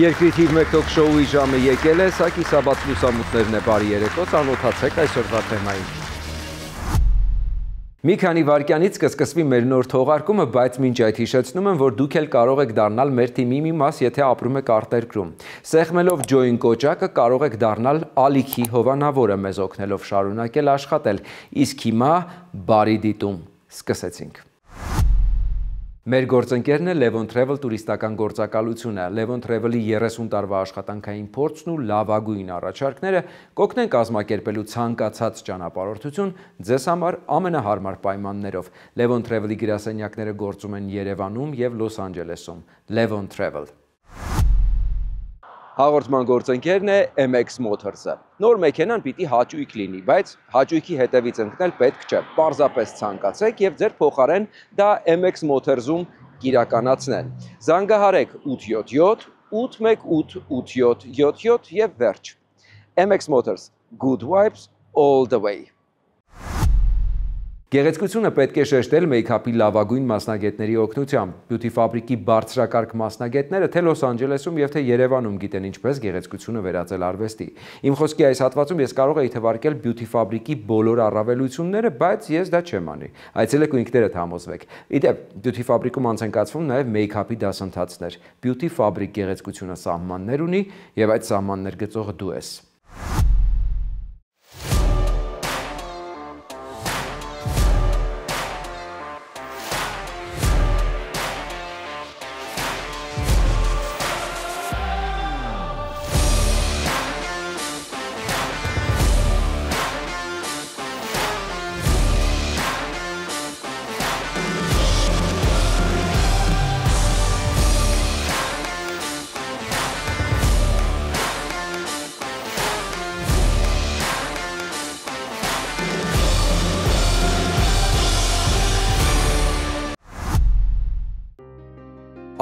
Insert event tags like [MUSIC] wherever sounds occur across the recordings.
Երկրի թիվ 1 թոք շոուի ժամը եկել է, սա կիսաբաց լուսամուտներն է բարի երեկո, ծանոթացեք այսօրվա թեմային։ Մի քանի վարկյանից կսկսվի մեր նոր թողարկումը, բայց մինչ այդ հիշեցնում եմ, որ դուք էլ կարող եք դառնալ մեր թիմի մի մաս, եթե ապրում եք արտերկրում։ Սեղմելով Join կոճակը կարող եք դառնալ ալիքի հովանավորը մեզ օգնելով շարունակել աշխատել։ Իսկ հիմա բարի դիտում։ Սկսեցինք։ Մեր գործընկերն է Levon Travel տուրիստական գործակալությունը։ Levon Travel-ի 30 տարվա աշխատանքային փորձն ու լավագույն առաջարկները կօգնեն կազմակերպելու ցանկացած ճանապարհորդություն ձեզ համար ամենահարմար պայմաններով։ Levon Travel-ի գրասենյակները գործում են Երևանում եւ Լոս Անջելեսում։ Levon Travel Հաղորդման գործընկերն է MX Motors-ը։ Նոր մեքենան պիտի հաճույք լինի, բայց հաճույքի հետևից ընկնել պետք չէ։ Պարզապես ցանկացեք եւ ձեր փոխարեն դա MX Motors-ում կիրականացնեն։ Զանգահարեք 877 818 8777 եւ վերջ։ MX Motors Good vibes all the way։ Գեղեցկությունը պետք է շեշտել մեյքափի լավագույն մասնագետների օգնությամբ։ Բյութի ֆաբրիկի բարձրակարգ մասնագետները թե Լոս Անջելեսում եւ թե Երևանում գիտեն ինչպես գեղեցկությունը վերածել արվեստի։ Իմ խոսքի այս հատվածում ես կարող եի թվարկել բյութի ֆաբրիկի բոլոր առավելությունները, բայց ես դա չեմ անի։ Այցելեք ու ինքներդ համոզվեք։ Իդեպ, բյութի ֆաբրիկում անց են կացվում նաեւ մեյքափի դասընթացներ։ Բյութի ֆաբրիկ գեղեցկությունը սահմաններ ունի եւ այդ սահմաններ գծողը դու ես։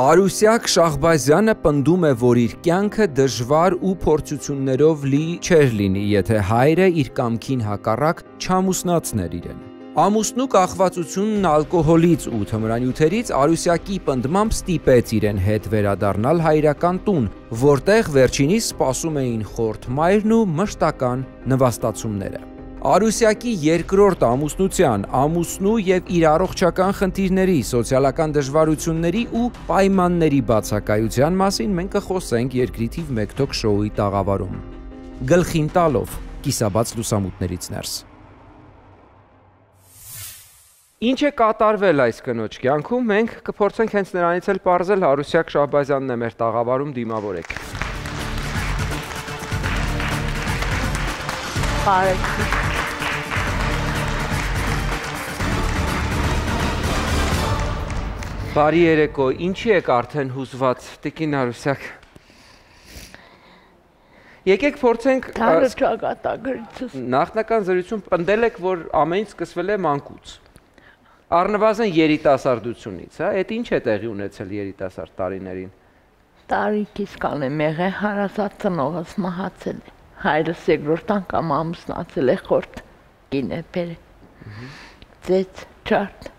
Արուսյակ Շահբազյանը պնդում է, որ իր կյանքը դժվար ու փորձություններով լի չէր լինի, եթե հայրը իր կամքին հակառակ չամուսնացներ իրեն։ Ամուսնու կախվածությունն ալկոհոլից ու թմրանյութերից Արուսյակի պնդմամբ ստիպեց իրեն հետ վերադառնալ հայրական տուն, որտեղ վերջինիս սպասում էին խորթ մայրն ու մշտական նվաստացումները։ Արուսյակի երկրորդ ամուսնության, ամուսնու եւ իր առողջական խնդիրների, սոցիալական դժվարությունների ու պայմանների բացակայության մասին մենք կխոսենք երկրի թիվ 1 թոք շոուի տաղավարում։ Գլխին տալով կիսաբաց լուսամուտներից ներս։ Ինչ է կատարվել այս կնոջ կյանքում, մենք կփորձենք հենց նրանից էլ ողրել Հարուսյակ Շահբազյանն է մեր տաղավարում դիմավորեք։ Բարև։ Բարի երեկո, ինչի եք արդեն հուզված, Տիկին Արուսյակ։ Եկեք փորձենք Դարը ճակատագրիցս։ Նախնական զրույցում պնդել եք, որ ամեն ինչ սկսվել է մանկուց։ Առնվազն երիտասարդությունից, հա, այդ ինչ է տեղի ունեցել երիտասարդ տարիներին։ Տարիքից կանեմ եղել հարազատ ծնողս մահացել է։ Հայրս երկրորդ անգամ ամուսնացել է խորտ կին է բերել։ Ձեծ չարտ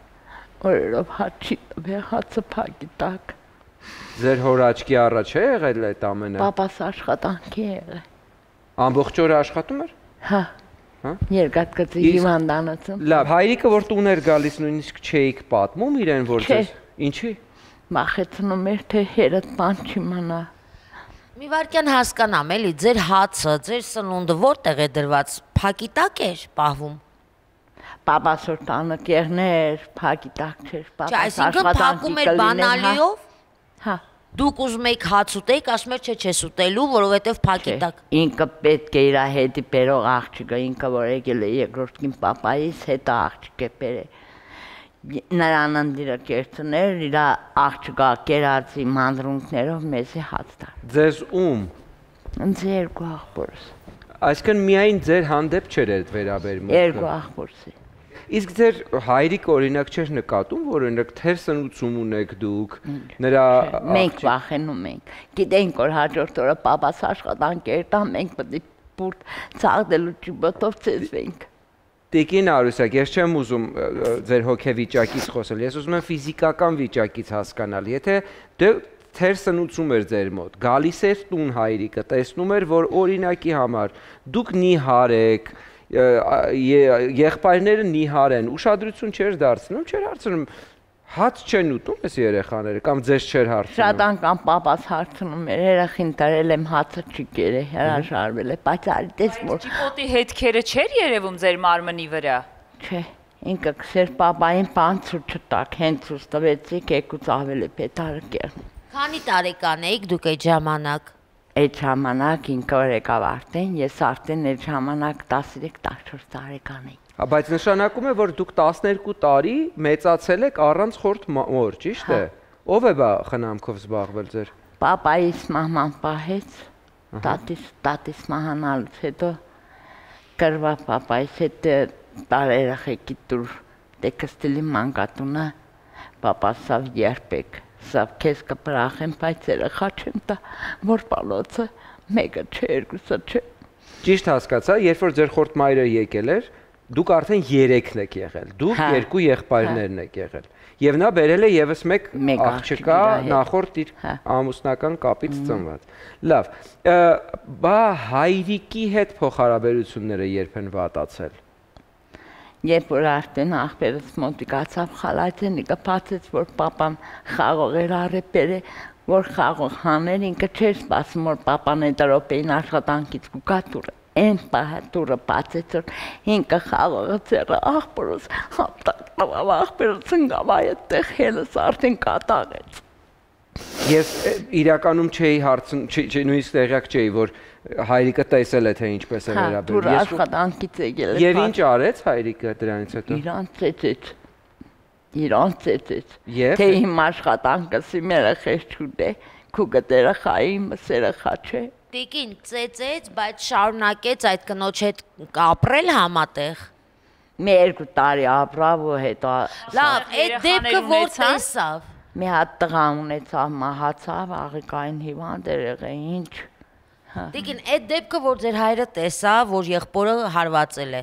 օրերով հաճի տվել հացը փակի տակ։ Ձեր հոր աչքի առաջ է եղել այդ ամենը։ Պապաս աշխատանքի եղել։ Ամբողջ օրը աշխատում էր։ Հա։ Հա։ Երկաթգծի հիվանդանոցում։ Լավ, հայրիկը որ տուն էր գալիս նույնիսկ չէիք պատմում իրեն որ ձեզ։ Ինչի։ Մախեցնում էր թե հերդ բան չիմանա։ Մի վարքյան հասկանամ, էլի, ձեր հացը, ձեր սնունդը որտեղ է դրված, փակի տակ էր պահվում պապասոր տանը կերներ, փակի տակ չէր, պապաս աշխատանքի կլիներ։ Չէ, այսինքն փակում էր հա։ բանալիով։ Հա։ Դուք ուզում եք հաց ուտեիք, ասում եք չէ, չես ուտելու, որովհետև փակի տակ։ Ինքը պետք է իր հետի բերող աղջիկը, ինքը որ եկել է երկրորդին պապայից, հետո աղջիկ է բերել նրան ընդիրը կերցներ իր աղջկա կերածի մանրունքներով մեզի հաց տար։ Ձեզ ում։ Ինձ երկու աղբորս։ Այսինքն միայն ձեր հանդեպ չէր այդ վերաբերմունքը։ Երկու աղբորսի։ Իսկ ձեր հայրիկ օրինակ չէր նկատում, որ օրինակ թեր սնուցում ունեք դուք, նրա մենք վախենում ենք։ Գիտենք որ հաջորդ օրը պապաս աշխատանք էր տա, մենք պետք է բուրտ ցաղդելու ճուբոտով ծեզվենք։ Տիկին Արուսակ, ես չեմ ուզում ձեր հոգեվիճակից խոսել, ես ուզում եմ ֆիզիկական վիճակից հասկանալ։ Եթե դե թերսնուցում էր ձեր մոտ։ Գալիս էր տուն հայրիկը, տեսնում էր, որ օրինակի համար դուք նիհար եք, եղբայրները նիհար են, ուշադրություն չէր դարձնում, չէր հարցնում հաց չեն ուտում այս երեխաները կամ ձեզ չէր հարցնում։ Շատ անգամ papas հարցնում էր, երախին տարել եմ հացը չի կերե, հրաժարվել է, բայց արի տես որ Ճիկոտի հետքերը չէր երևում ձեր մարմնի վրա։ չէ, ինքը քսեր papayin պանցու չտակ, հենց ուս տվեցիք եկուց ավելի պետարը կերն։ Քանի տարեկան էիք դուք այդ ժամանակ։ Այդ ժամանակ ինքը որ եկավ արդեն, ես արդեն այդ ժամանակ 13-14 տարեկան էի։ Հա, բայց նշանակում է, որ դուք 12 տարի մեծացել եք առանց խորտ մոր, ճիշտ է։ Ով է բա խնամքով զբաղվել ձեր։ Պապայիս մահման պահեց, տատիս տատիս մահանալուց հետո կրվա պապայիս հետ տարերախեկի դուր տեքստիլի մանկատունը պապասավ երբեք սավ քեզ կպրախեմ, բայց երախա չեմ տա, որ պալոցը մեկը չէ, երկուսը չէ։ Ճիշտ հասկացա, երբ որ ձեր խորտ մայրը եկել էր, դուք արդեն 3-ն եք եղել։ Դուք Հա, երկու եղբայրներն եք եղել։ Եվ նա բերել է եւս մեկ աղջկա նախորդ իր Հա։ ամուսնական կապից ծնված։ Լավ։ Բա հայրիկի հետ փոխհարաբերությունները երբ են վատացել։ Երբ որ արդեն աղբերս մոտիկացավ խալայցենիկը բացեց, որ papan խաղող էր արեպերը, որ խաղող հաներ, ինքը չէր սպասում, որ papan այդ րոպեին աշխատանքից կուկա տուրը։ Այն պահը տուրը բացեց, որ ինքը խաղողը ծերը աղբորս հապտակնավ աղբերս ընկավ այդտեղ հելս արդեն կատաղեց։ Ես իրականում չէի հարցն չի- նույնիսկ տեղյակ չէի, որ հայրիկը տեսել է թե ինչպես է Հա, վերաբերվում։ Ես աշխատանքից եկել է։ Եվ ինչ արեց հայրիկը դրանից հետո։ Իրան ծեծեց։ Իրան ծեծեց։ թե իմ աշխատանքս իմ երեխես չուտե, քու գտերը խայի, մսերը խա չէ։ Տիկին ծեծեց, բայց շարունակեց այդ կնոջ հետ կապրել համատեղ։ Մի երկու տարի ապրավ ու հետո Լավ, այդ դեպքը որ տեսավ։ մի հատ տղա ունեցավ, մահացավ, աղիկային հիվանդ էր եղել, ինչ։ Տիկին, այդ դեպքը որ ձեր հայրը տեսավ, որ եղբորը հարվածել է,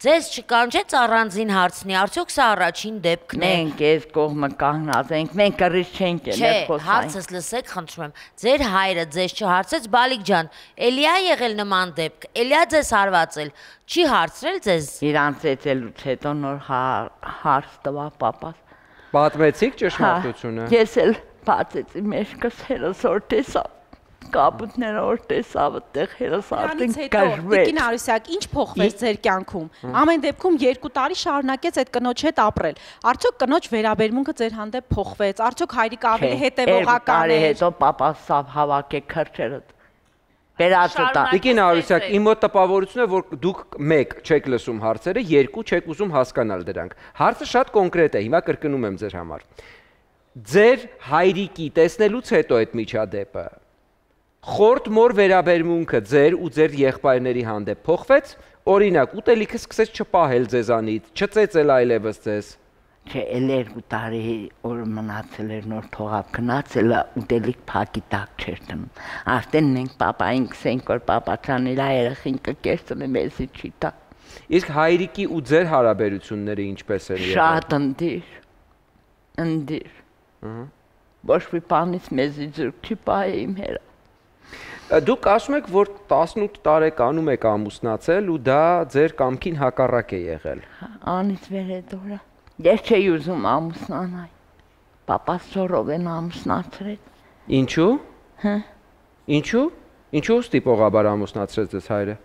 ձեզ չկանչեց առանձին հարցնի, արդյոք սա առաջին դեպքն է։ Մենք այս կողմը կանգնած ենք, մենք կռիչ չենք Չէ, ելել խոսային։ հարցս լսեք, խնդրում եմ։ Ձեր հայրը ձեզ չհարցեց, Բալիկ ջան, էլիա եղել նման դեպք, էլիա ձեզ հարվածել, չի հարցրել ձեզ։ Իրան ծեծելուց հետո նոր հա- հարց տվա papas։ Պատմեցիք Հա, ճշմարտությունը։ Ես էլ բացեցի մեջքս հերս որ տեսավ։ Կապուտները որ տեսավ այդտեղ հերս արդեն հետո գժվեց։ Տիկին Արուսյակ ինչ փոխվեց ձեր կյանքում։ Ամեն դեպքում երկու տարի շարունակեց այդ կնոջ հետ ապրել։ Արդյոք կնոջ վերաբերմունքը ձեր հանդեպ փոխվեց։ Արդյոք հայրիկը ավելի հետևողական էր։ հետո papas սավ հավաք է քրչերը։ Բերածը տա։ Տիկին Արուսյակ, իմ մոտ տպավորությունը որ դուք մեկ չեք լսում հարցերը, երկու չեք ուզում հասկանալ դրանք։ Հարցը շատ կոնկրետ է, հիմա կրկնում եմ ձեր համար։ Ձեր հայրիկի տեսնելուց հետո այդ միջադեպը խորտ մոր վերաբերմունքը ձեր ու ձեր եղբայրների հանդեպ փոխվեց, օրինակ, ուտելիքը սկսեց չպահել ձեզանից, չծեծել այլևս ձեզ։ Չէ, էլ երկու տարի որ մնացել էր նոր թողավ գնացել ուտելիք փակի տակ չէր տնում։ Արդեն մենք papayin քսենք որ papacan իր երախին կկերտն մեզի չի տա։ Իսկ հայրիկի ու ձեր հարաբերությունները ինչպես են եղել։ Շատ ընդիր։ Ընդիր։ Ոչ մի բանից մեզի ձուկ չի պահե իմ հերը։ Դուք ասում եք, որ 18 տարեկանում եք ամուսնացել ու դա ձեր կամքին հակառակ է եղել։ Անից վերեդորա։ Ես չէի ուզում ամուսնանալ։ Պապաս ծորով են ամուսնացրել։ Ինչու։ Հա։ Ինչու։ Ինչու ստիպողաբար ամուսնացրեց ձեզ հայրը։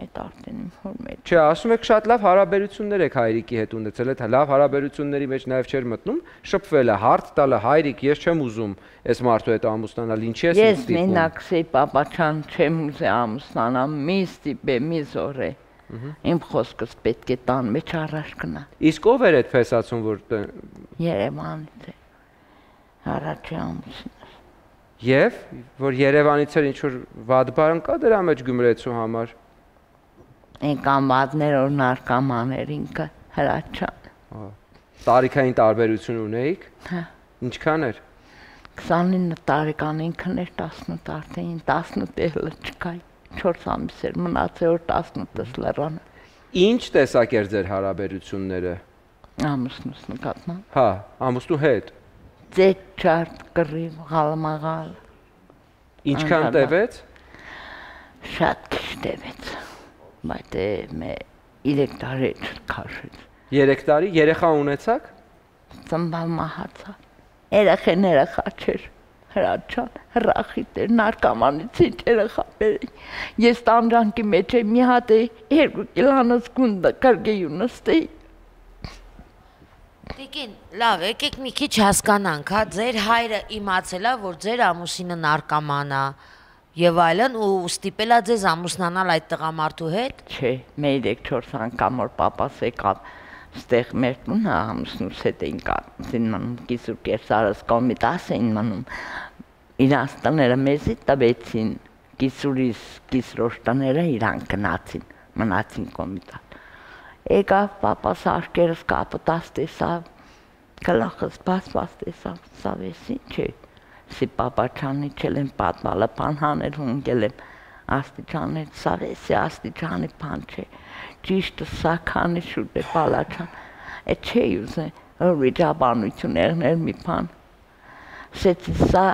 Այդ արդեն իմ հոր մեջ։ Չէ, ասում եք շատ լավ հարաբերություններ եք հայրիկի հետ ունեցել, այդ լավ հարաբերությունների մեջ նաև չէր մտնում, շփվելը, հարց տալը, հայրիկ, ես չեմ ուզում այս մարդու հետ ամուսնանալ, ինչի ես Ես ստիպում։ մենակ սեի պապաչան չեմ ուզե ամուսնանալ, մի ստիպե, մի զորե։ Իմ խոսքս պետք է տան մեջ առաջ գնա։ Իսկ ով էր այդ փեսացուն, որ Երևանից է։ Առաջի ամուսին։ եւ որ Երևանից էր ինչ որ վատ բան կա դրա մեջ Գյումրեցու համար։ Այն կամվածներ որ նարկամաներ ինքը հրաչան։ Տարիքային տարբերություն ունեիք։ Հա։ Ինչքան էր։ 29 տարեկան ինքն էր 18 արդեն 18-ը չկա 4 ամիս էր մնացել որ 18-ս լրան Ինչ տեսակ էր ձեր հարաբերությունները։ ամուսնուս նկատմամբ Հա, ամուսնու հետ։ Ձետ չարտ կռիվ գալմաղալ Ինչքան տևեց։ շատ քիչ տևեց։ Բայց է մե 3 տարի քաշեց։ 3 տարի երեխա ունեցաք։ Ծնբալ մահացա։ Երեխաները խաչեր հրաչան, հրախիտ էր նարկամանից ինչ երեխա բերի։ Ես տանջանքի մեջ եմ մի հատ է 2 կիլոնոց գունդը կրգեյու նստեի։ Տիկին, լավ, եկեք մի քիչ հասկանանք, հա, ձեր հայրը իմացել է, որ ձեր ամուսինը նարկաման է եւ այլն ու ստիպել է ձեզ ամուսնանալ այդ տղամարդու հետ։ Չէ, մեր 3-4 անգամ որ papas եկավ ստեղ մեր տունը ամուսնուս հետ էին կացին մնում կիսուր կերսարս կոմիտաս էին մնում իրանց տները մեզի տվեցին կիսուրիս կիսրոշ տները իրան գնացին մնացին կոմիտաս եկավ papas աշկերս կապտաս տեսավ գլախս բացված տեսավ սավեսի չէ si papaչանի չելեմ պատմալը պանհաներ հունգել եմ աստիճաներ սավեսի աստիճանի պան չէ ճիշտ սականի շուտ է պալաչան է չէ ուզե վիճաբանություն եղներ մի պան սեցի սա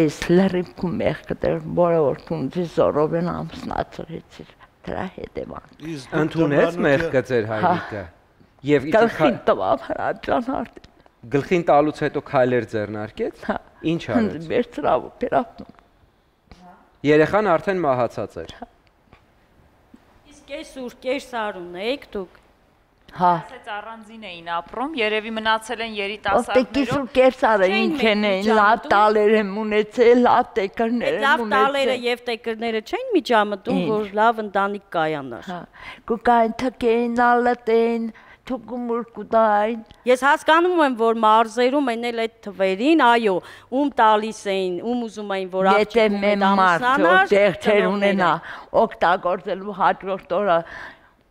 էս լրիվ կու մեղքը դեր բոլորտուն զորով են ամսնացրեցիր դրա հետևան Ընդունեց մեղքը ձեր հայրիկը։ Եվ գլխին տվավ հրաճան արդի գլխին տալուց հետո քայլեր ձեռնարկեց։ հա Ինչ արեց։ վերցրավ պերապն Երեխան արդեն մահացած էր։ Իսկ կես ուր, կես սարուն եք դուք։ հա Ասեց առանձին էին ապրում, երևի մնացել են երիտասարդներով։ կերսարը Չէին ինչ են մեկ էին, լավ տալեր եմ ունեցել, լավ տեկրներ Այդ եմ լավ տալերը ունեցել։ եւ տեկրները չեն միջամտում, որ լավ ընտանիք կայանար։ Հա, կուկային թքեն, ալտեն, թուկումուր կուտային։ Ես հասկանում եմ, որ մարզերում են էլ այդ թվերին, այո, ում տալիս էին, ում ուզում էին, որ Եթե աղջիկում մեմ հետ մարդ ամուսնանար, դեղ չեր ծնողները։ ունենա, օգտագործելու հաջորդ օրը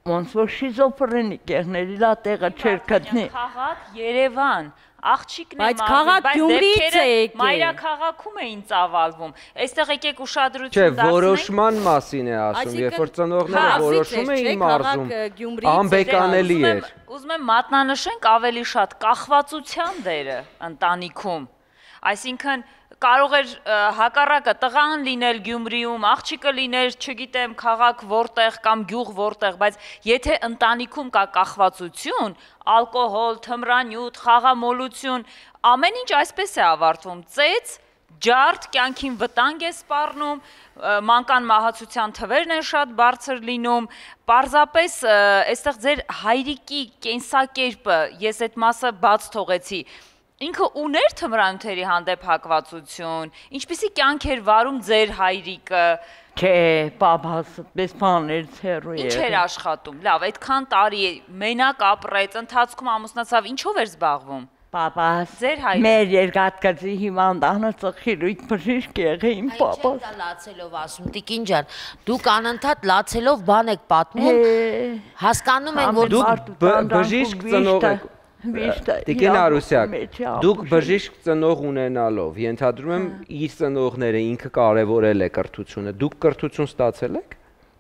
ոնց որ շիզոֆրենիկ եղներ, իրա տեղը չէր գտնի։ Քաղաք Երևան աղջիկն է Բայց քաղաք բայց Գյումրիից է եկել։ Մայրաքաղաքում էին ծավալվում։ Այստեղ եկեք Չէ, ուշադրություն դարձնենք։ որոշման մասին է ասում, երբ որ ծնողները որոշում չէ, էին մարզում, անբեկանելի էր։ Ուզում եմ մատնանշենք ավելի շատ կախվածության դերը ընտանիքում։ Այսինքն կարող էր հակառակը տղան լինել Գյումրիում, աղջիկը լիներ, չգիտեմ, քաղաք որտեղ կամ գյուղ որտեղ, բայց եթե ընտանիքում կա կախվածություն, ալկոհոլ, թմրանյութ, խաղամոլություն, ամեն ինչ այսպես է ավարտվում։ Ծեծ ջարդ կյանքին վտանգ է սպառնում, մանկան մահացության թվերն են շատ բարձր լինում։ Պարզապես այստեղ ձեր հայրիկի կենսակերպը, ես այդ մասը բաց թողեցի։ Ինքը ուներ թմրանյութերի հանդեպ հակվածություն, ինչպիսի կյանք էր վարում ձեր հայրիկը, Չէ, բաբաս, պես բաներ ցերու ինչ էր աշխատում։ Լավ, այդքան տարի մենակ ապրեց, ընթացքում ամուսնացավ, ինչով էր զբաղվում։ Պապաս, Ձեր հայրը։ մեր երկաթգծի հիվանդանը ծխիրույթ բժիշկ եղե իմ Այդ պապաս։ չեք դա լացելով ասում, Տիկին ջան, դուք անընդհատ լացելով բան եք պատմում, հասկանում ենք, որ Դուք բժիշկ ծնող եք։ Տիկին Արուսյակ, դուք բժիշկ ծնող ունենալով, ենթադրում եմ իր ծնողները ինքը կարևորել է կրթությունը։ Դուք կրթություն ստացել եք։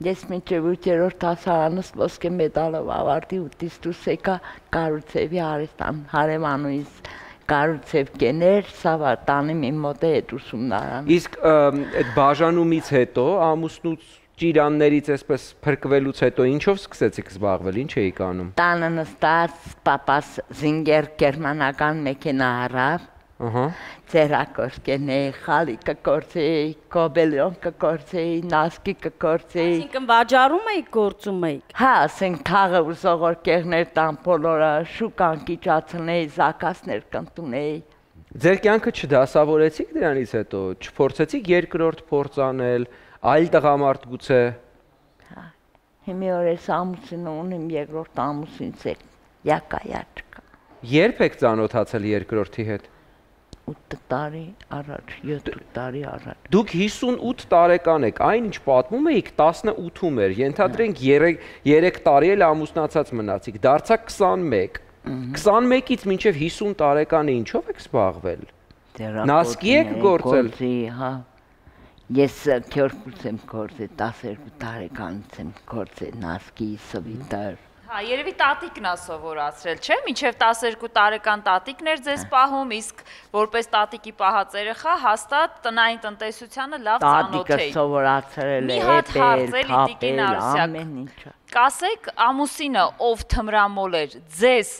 Ես մինչև 8-րդ դասարանս ոսկե մեդալով ավարտի 8-ից դուրս եկա Կարուցևի Արեստան հարևանուից Կարուցև կեներ Սավատանի մի մոտ է ուսումնարան։ Իսկ այդ բաժանումից հետո ամուսնուց ճիրաններից այսպես փրկվելուց հետո ինչով սկսեցիք զբաղվել, ինչ էիք անում։ Տանը նստած պապաս զինգեր գերմանական մեքենա առավ Ահա։ Ձերակորկենե, խալիկը կորցեի, կոբելյոն կկորցեի, նասկի կկորցեի։ Այսինքն վաճառում եք, գործում եք։ Հա, ասենք թաղը ու սողորկեղներ տան բոլորը, շուկան կիճացնեի, զակասներ կընտունեի։ Ձեր կյանքը չդասավորեցիք դրանից հետո, չփորձեցիք երկրորդ փորձ անել, այլ տղամարդ գուցե։ Հիմի օր ես ամուսինը ունեմ երկրորդ ամուսինց է։ Յակա յաչկա։ Երբ եք ծանոթացել երկրորդի հետ։ 8 տարի առաջ, 7 տարի առաջ։ Դուք 58 տարեկան եք, այնինչ պատմում էիք 18-ում էր, ենթադրենք 3 3 տարի էլ ամուսնացած մնացիք, դարձա 21։ 21-ից մինչև 50 տարեկանը ինչով եք զբաղվել։ Նասկի եք գործել? Գործի, հա։ Ես քյորքուց եմ գործել 12 տարեկանից եմ գործել նասկի սվիտար։ Հա, երևի տատիկն է սովորացրել, չէ՞, մինչև 12 տարեկան տատիկն էր ձեզ պահում, իսկ որպես տատիկի պահած երեխա հաստատ տնային տնտեսությանը լավ ծանոթ Տատիկը էի։ սովորացրել է թափել, Արուսյակ։ ամեն ինչը։ Կասեք ամուսինը ով թմրամոլ էր, ձեզ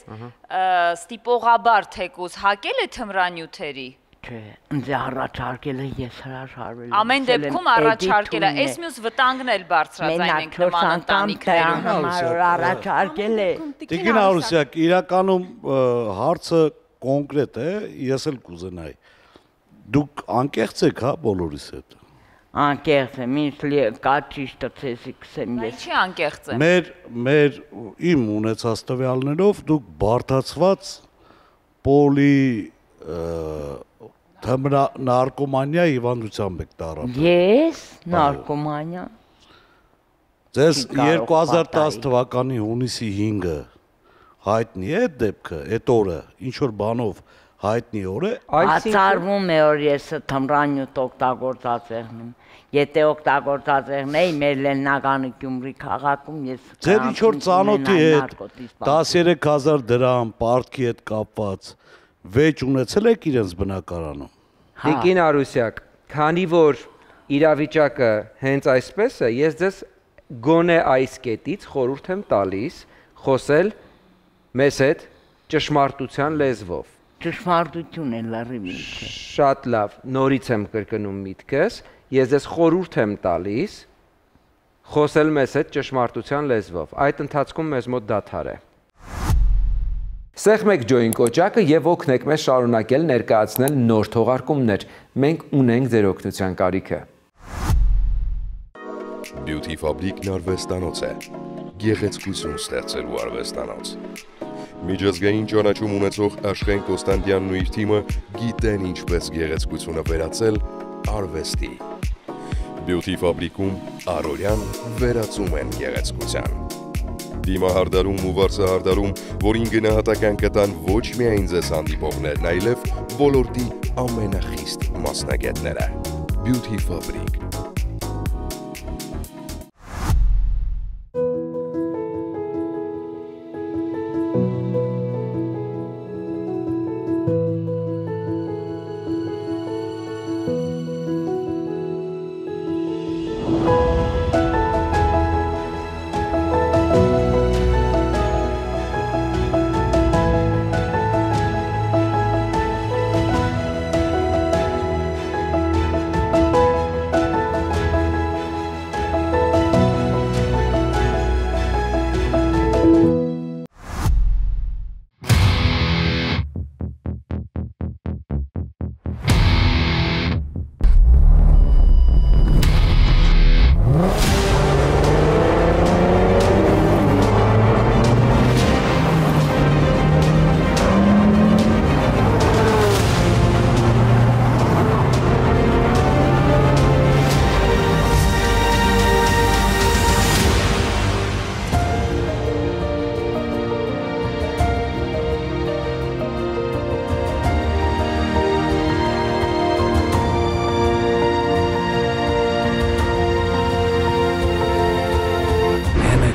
ստիպողաբար թեկուզ հակել է թմրանյութերի։ Չէ, ինձ առաջարկել է ես հրաժարվել։ եմ, Ամեն եմ, դեպքում «Էդի առաջարկել է, այս մյուս վտանգն էլ բարձրացային Մենակ ենք 4 նման ընտանիքներում։ համար առաջարկել է։ Տիկին Արուսյակ, իրականում հարցը կոնկրետ է, ես էլ կուզենայի։ Դուք անկեղծ եք, հա, բոլորիս հետ։ Անկեղծ եմ, ինձ լի կա ճիշտը ցեսի Բայց ես։ չի անկեղծ է։ Մեր մեր իմ ունեցած տվյալներով դուք բարթացված պոլի թմրա նարկոմանիա հիվանդությամբ եք տարապել։ Ես նարկոմանիա։ Ձեզ Չի կարող 2010 պատահի։ թվականի հունիսի 5-ը հայտնի է դեպքը, այդ օրը, ինչ որ բանով հայտնի օր է։ Այսինքն Ացարվում է որ ես թմրանյութ օգտագործած եմ։ Եթե օգտագործած նեյ մեր լեննագանը Գյումրի քաղաքում ես Ձեր ինչ որ ծանոթի հետ դաս 13000 դրամ պարտքի հետ կապված վեճ ունեցել եք իրենց բնակարանում։ Տիկին Արուսյակ, քանի որ իրավիճակը հենց այսպես է, ես ձեզ գոնե այս կետից խորհուրդ եմ տալիս խոսել մեզ հետ ճշմարտության լեզվով։ ճշմարտություն է լրիվ ինքը։ Շատ լավ, նորից եմ կրկնում միտքս, ես ձեզ խորհուրդ եմ տալիս խոսել մեզ հետ ճշմարտության լեզվով։ Այդ ընթացքում մեզ մոտ դադար է։ Սեղմեք ջոին կոճակը եւ օգնեք մեզ շարունակել ներկայացնել նոր թողարկումներ։ Մենք ունենք ձեր օգնության կարիքը։ Beauty Fabric-ն արվեստանոց է։ Գեղեցկություն ստեղծելու արվեստանոց։ Միջազգային ճանաչում ունեցող Աշխեն Կոստանդյանն ու իր թիմը գիտեն ինչպես գեղեցկությունը վերածել արվեստի։ Beauty Fabric-ում առօրյան վերածում են գեղեցկության։ Դիմահարդարում ու վարսահարդարում, որին գնահատական կտան ոչ միայն ձեզ հանդիպողներն, այլև ոլորտի ամենախիստ մասնագետները։ Beauty Fabric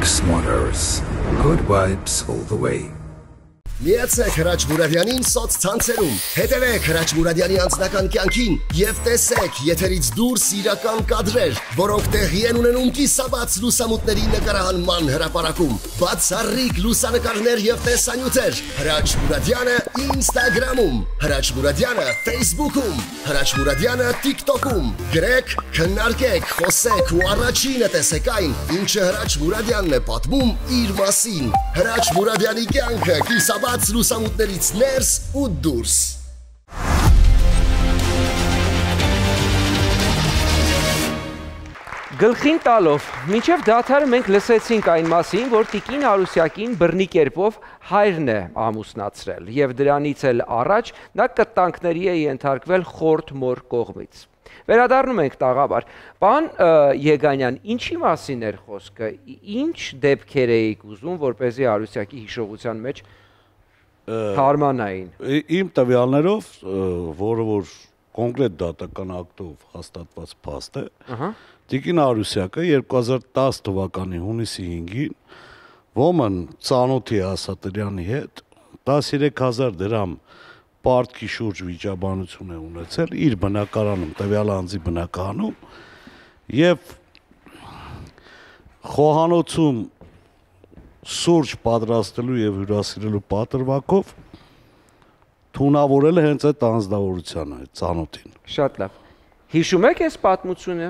MX Motors. Good vibes all the way. Միացեք Հրաչ Մուրադյանին սոցցանցերում։ Հետևեք Հրաչ Մուրադյանի անձնական կյանքին եւ տեսեք եթերից դուրս իրական կադրեր, որոնք տեղի են ունենում կիսաբաց լուսամուտների նկարահանման հրապարակում։ Բացառիկ լուսանկարներ եւ տեսանյութեր։ Հրաչ Մուրադյանը Instagram-ում, Հրաչ Մուրադյանը Facebook-ում, Հրաչ Մուրադյանը TikTok-ում։ Գրեք, քննարկեք, խոսեք ու առաջինը տեսեք այն, ինչը Հրաչ Մուրադյանն է պատմում իր մասին։ Հրաչ Մուրադյանի կյանքը կիսաբաց լուսամուտներից ներս ու դուրս։ Գլխին տալով, միջև դաթարը մենք լսեցինք այն մասին, որ Տիկին Արուսյակին բռնի կերպով հայրն է ամուսնացրել եւ դրանից էլ առաջ նա կտանքների է ենթարկվել խորտ մոր կողմից։ Վերադառնում ենք տաղաբար։ Պան Եգանյան, ինչի մասին էր խոսքը։ Ինչ դեպքեր էիք ուզում, որ เป զի Արուսյակի հիշողության մեջ հարմանային։ Իմ տվյալներով, որը որ կոնկրետ դատական ակտով հաստատված փաստ է, Ահա։ Տիկին Արուսյակը 2010 թվականի հունիսի 5-ին ոմն ծանոթի Ասատրյանի հետ 13000 դրամ պարտքի շուրջ վիճաբանություն է ունեցել իր բնակարանում, տվյալ անձի բնակարանում եւ խոհանոցում սուրճ պատրաստելու եւ հյուրասիրելու պատրվակով թունավորել է հենց այդ անձնավորությանը, այդ ծանոթին։ Շատ լավ։ Հիշում եք այս պատմությունը։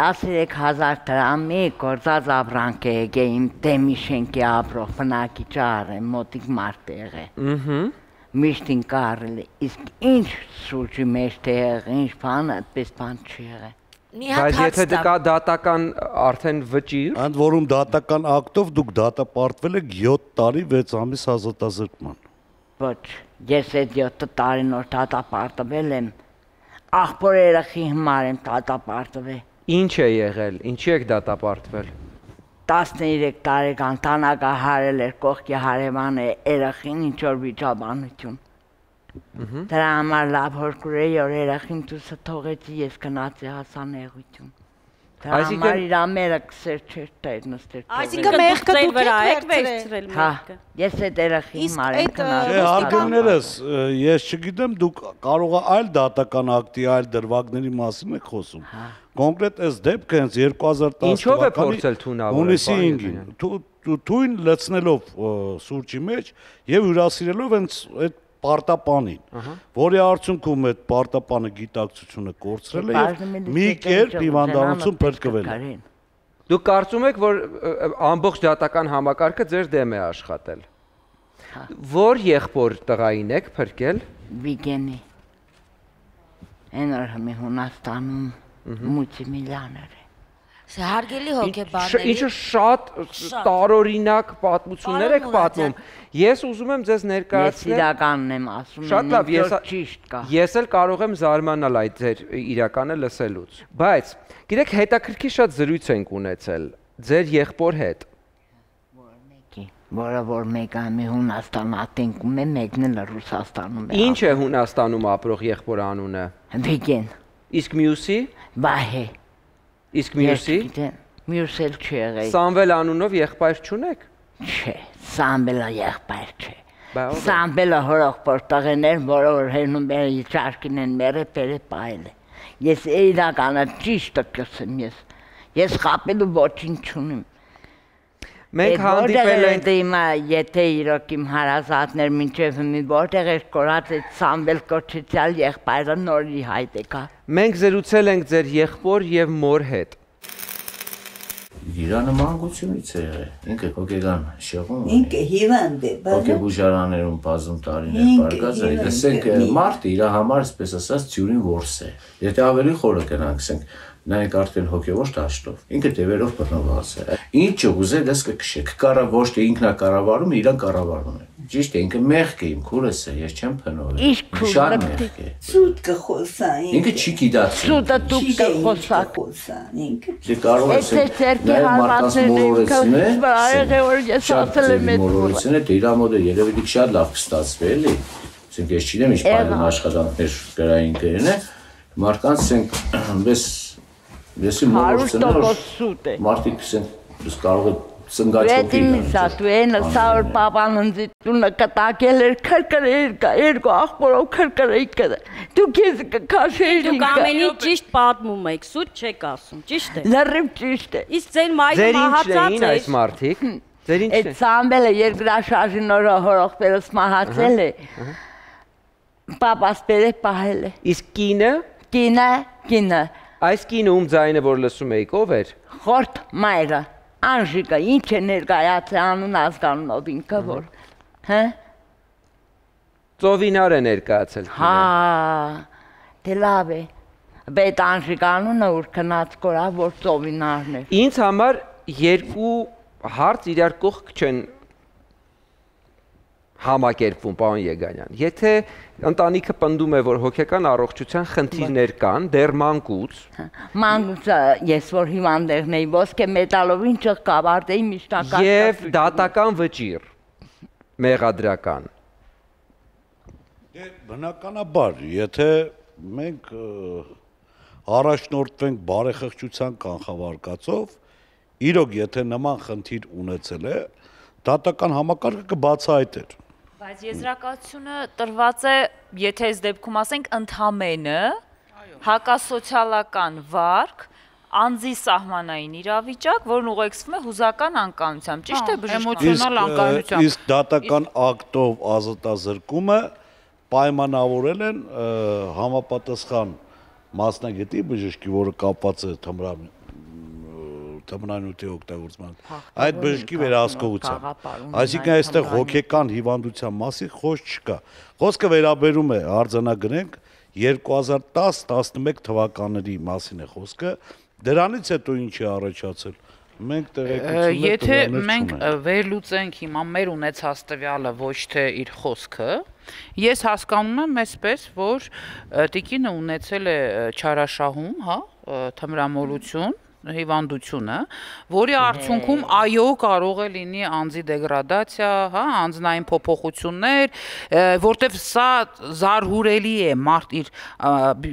13000 դրամի գործած ապրանք է եկե իմ դեմի շենքի ապրող բնակի ճար է մոտիկ մարտեղ է։ Ահա։ Միշտ ինկարել է։ Իսկ ինչ սուրճի մեջ տեղ, ինչ բան, այդպես բան չի եղել։ Բայց եթե դկա դատական արդեն վճիր, Ընդ որում դատական ակտով դուք դատապարտվել եք 7 տարի 6 ամիս ազատազրկման։ Ոչ, ես այդ 7 տարին որ դատապարտվել եմ, աղբոր երախի հիմար եմ դատապարտվել։ ինչ է եղել, ինչի եք դատապարտվել։ 13 տարեկան տանակա հարել էր կողքի հարևանը երախին ինչ որ վիճաբանություն։ Դրա համար լավ որ կուրեի որ երախին դուսը թողեցի ես գնացի հասանեղություն։ Դրա Այսինքն- համար իր ամերը կսեր չէր տեր նստեր։ Այսինքն մեղքը դուք վրա եք վերցրել։ Հա, մեղքը։ ես այդ երախի Իսկ հիմար եմ այդ, գնացի։ Չէ, հարգումներս, ես չգիտեմ, դուք կարող այլ դատական ակտի, այլ դրվագների մասին եք խոսում։ Կոնկրետ այս դեպքը հենց 2010 Ինչով է թվականի փորձել թունավորել, Հունիսի պարոն 5-ին Եվգենյան։ թու- թու- թույն լցնելով սուրճի մեջ եւ հյուրասիրելով հենց այդ պարտապանին, որի արդյունքում այդ պարտապանը գիտակցությունը կորցրել է եւ մի կերպ հիվանդանոցում փրկվել է։ Դուք կարծում եք, որ ամբողջ դատական համակարգը ձեր դեմ է աշխատել։ Որ եղբոր տղային եք փրկել։ Վիգենի։ Այն որ հիմի Հունաստանում Սա հարգելի հոգեբանների Ինչը շատ տարօրինակ պատմություններ եք պատմում։ Ես ուզում եմ ձեզ Ես ներկայացնել իրականն եմ ասում, Շատ լավ, ես ճիշտ կա։ Ես էլ կարող եմ զարմանալ այդ ձեր իրականը լսելուց։ Բայց գիտեք, հետաքրքիր շատ զրույց ենք ունեցել ձեր եղբոր հետ։ որը որ մեկը մի Հունաստան ատենքում է, մեկն էլ Ռուսաստանում է։ Ինչ է Հունաստանում ապրող եղբոր անունը։ Վիգեն, Իսկ մյուսի, Վահե։ իսկ մյուսի Մյուս էլ չի եղել։ Սամվել անունով եղբայր չունեք։ Չէ, Սամբելը եղբայր չէ։ Սամբելը հորող պորտաղեներ, որը որ հերնում բերը իջարկին են մերը պերը պայել է։ Ես իրականը ճիշտը կսեմ ես։ Ես խապելու ոչինչ չունիմ։ Մենք հանդիպել ենք դիմա, եթե իրոք իմ հարազատներ մինչև մի որտեղ էր կորած այդ Սամվել կոչեցյալ եղբայրը նորի հայտ եկա։ մենք զրուցել ենք ձեր եղբոր եւ մոր հետ։ Իրանը մանկությունից է եղել։ Ինքը հոգեգան շեղում ունի։ Ինքը հիվանդ է, բայց Հոգեբուժարաներում բազում տարիներ բարգած է։ ինքը- մարդը իր համար, այսպես ասած, ծյուրին որս է։ Եթե ավելի խորը գնանք, ասենք, նայեք արդեն հոգեվոր դաշտով։ Ինքը դևերով բռնված է։ Ինչը ուզել ես կքշեք։ Կարա ոչ թե ինքնակառավարում, իրան կառավարում է։ Ճիշտ է, ինքը մեղք է, իմ քուրս է, ես չեմ քուրը Շատ է- մեղք է։ սուտ կխոսա Ինքը չի գիտացում։ Սուտը դուք կխոսա, ինքը Դե կարող ես մարդկանց հարվածները վրա եղել որ ես ասել եմ այդ մոլորեցնել, դե իր մոդը երևի դիք շատ լավ կստացվի էլի։ Ասենք ես չգիտեմ ինչ բան աշխատանքներ գրային կերեն է, մարդկանց ասենք [CLEARS THROAT] ես եսի մոլորեցնել 100% սուտ է։ մարդիկ ասենք ես կարող է Վետի հոգի միսա դու են սար պապան ընձի տունը կտակել էր քրկրեր կա երկու աղբորով քրկրեի կද դու քեզ կքաշեիր Դուք ամեն ինչ ճիշտ պատմում եք, սուտ չեք ասում, ճիշտ է։ լրիվ ճիշտ է Իսկ ձեր մայրը Ձեր ինչն մահացած էին է։ այս մարդիկ։ Ձեր այդ ինչն է։ սամբելը երկրաշարժի նորը հորոխբերս մահացել է պապաս բերե պահել է Իսկ կինը, կինը կինը այս կինը ում ձայնը որ լսում էիք, ով էր։ խորտ մայրը անժիկը ինչ է ներկայացել անուն ազգանունով ինքը որ հա Ծովինար է ներկայացել։ Հա, դե լավ է։ Բայց անշիկանունը ուր կնած կորա որ ծովինարն է։ Ինձ համար երկու հարց իրար կողք չեն համակերպվում, պարոն Եգանյան։ Եթե ընտանիքը պնդում է, որ հոգեկան առողջության խնդիրներ կան, դեռ մանկուց, Մանգուցը ես որ հիվանդերն էի ոսկե մետալով ինչը կավարտեի միշտական։ եւ դատական վճիր մեղադրական։ Դե բնականաբար, եթե մենք առաջնորդվենք բարեխղճության կանխավարկածով, իրոք եթե նման խնդիր ունեցել է, դատական համակարգը կբացահայտեր։ Բայց եզրակացությունը տրված է, եթե այս դեպքում ասենք ընդհանմենը հակասոցիալական վարկ անձի սահմանային իրավիճակ, որն ուղեկցվում է հուզական անկանությամբ, ճիշտ է բժշկական։ Իսկ իսկ դատական ակտով ազատազրկումը պայմանավորել են համապատասխան մասնագետի բժշկի, որը կապված է թմրան թմրանյութի օգտագործման այդ բժշկի վերահսկողությամբ այսինքն այստեղ հոգեկան հիվանդության մասին խոսք չկա խոսքը վերաբերում է արձանագրենք 2010-11 թվականների մասին է խոսքը դրանից հետո ինչ է առաջացել մենք տեղեկություն Եթե մենք վերլուծենք հիմա մեր ունեցած տվյալը ոչ թե իր խոսքը, ես հասկանում եմ այսպես, որ տիկինը ունեցել է չարաշահում, հա, թմրամոլություն հիվանդությունը, որի արդյունքում այո կարող է լինի անձի դեգրադացիա, հա, անձնային փոփոխություններ, որտեվ սա զարհուրելի է մարդ իր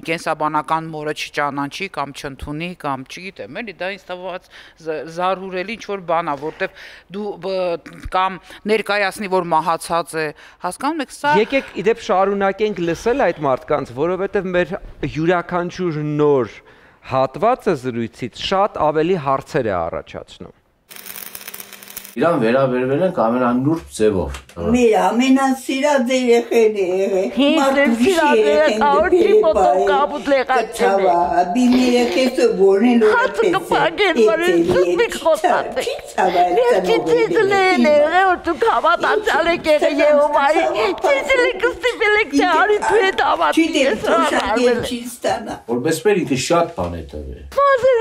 կենսաբանական մորը չճանաչի կամ չընդունի կամ չգիտեմ, էլի դա ինձ թվաց զարհուրելի ինչ որ բան է, որտեվ դու կամ ներկայացնի որ մահացած է, հասկանում եք, սա Եկեք իդեպ շարունակենք լսել այդ մարդկանց, որովհետև մեր յուրաքանչյուր նոր հատվածը զրույցից շատ ավելի հարցեր է առաջացնում։ Իրան վերաբերվել ենք ամենանուրբ ձևով։ Մեր ամենասիրած երեխեն է եղել։ Ինձ սիրած աուտի ֆոտոկապուտ լեգացել։ Բիմ երեխեսը որն է Հացը կփակեն, որ մի խոսած է։ Ներքիցիցն է եղել, որ դու հավատացյալ եք եղել Եհովայի։ Չիսիլի կստիպել եք թե արի դու հետ հավատի։ թոշակել չի ստանա։ Որպես մեր ինքը շատ բան է տվել։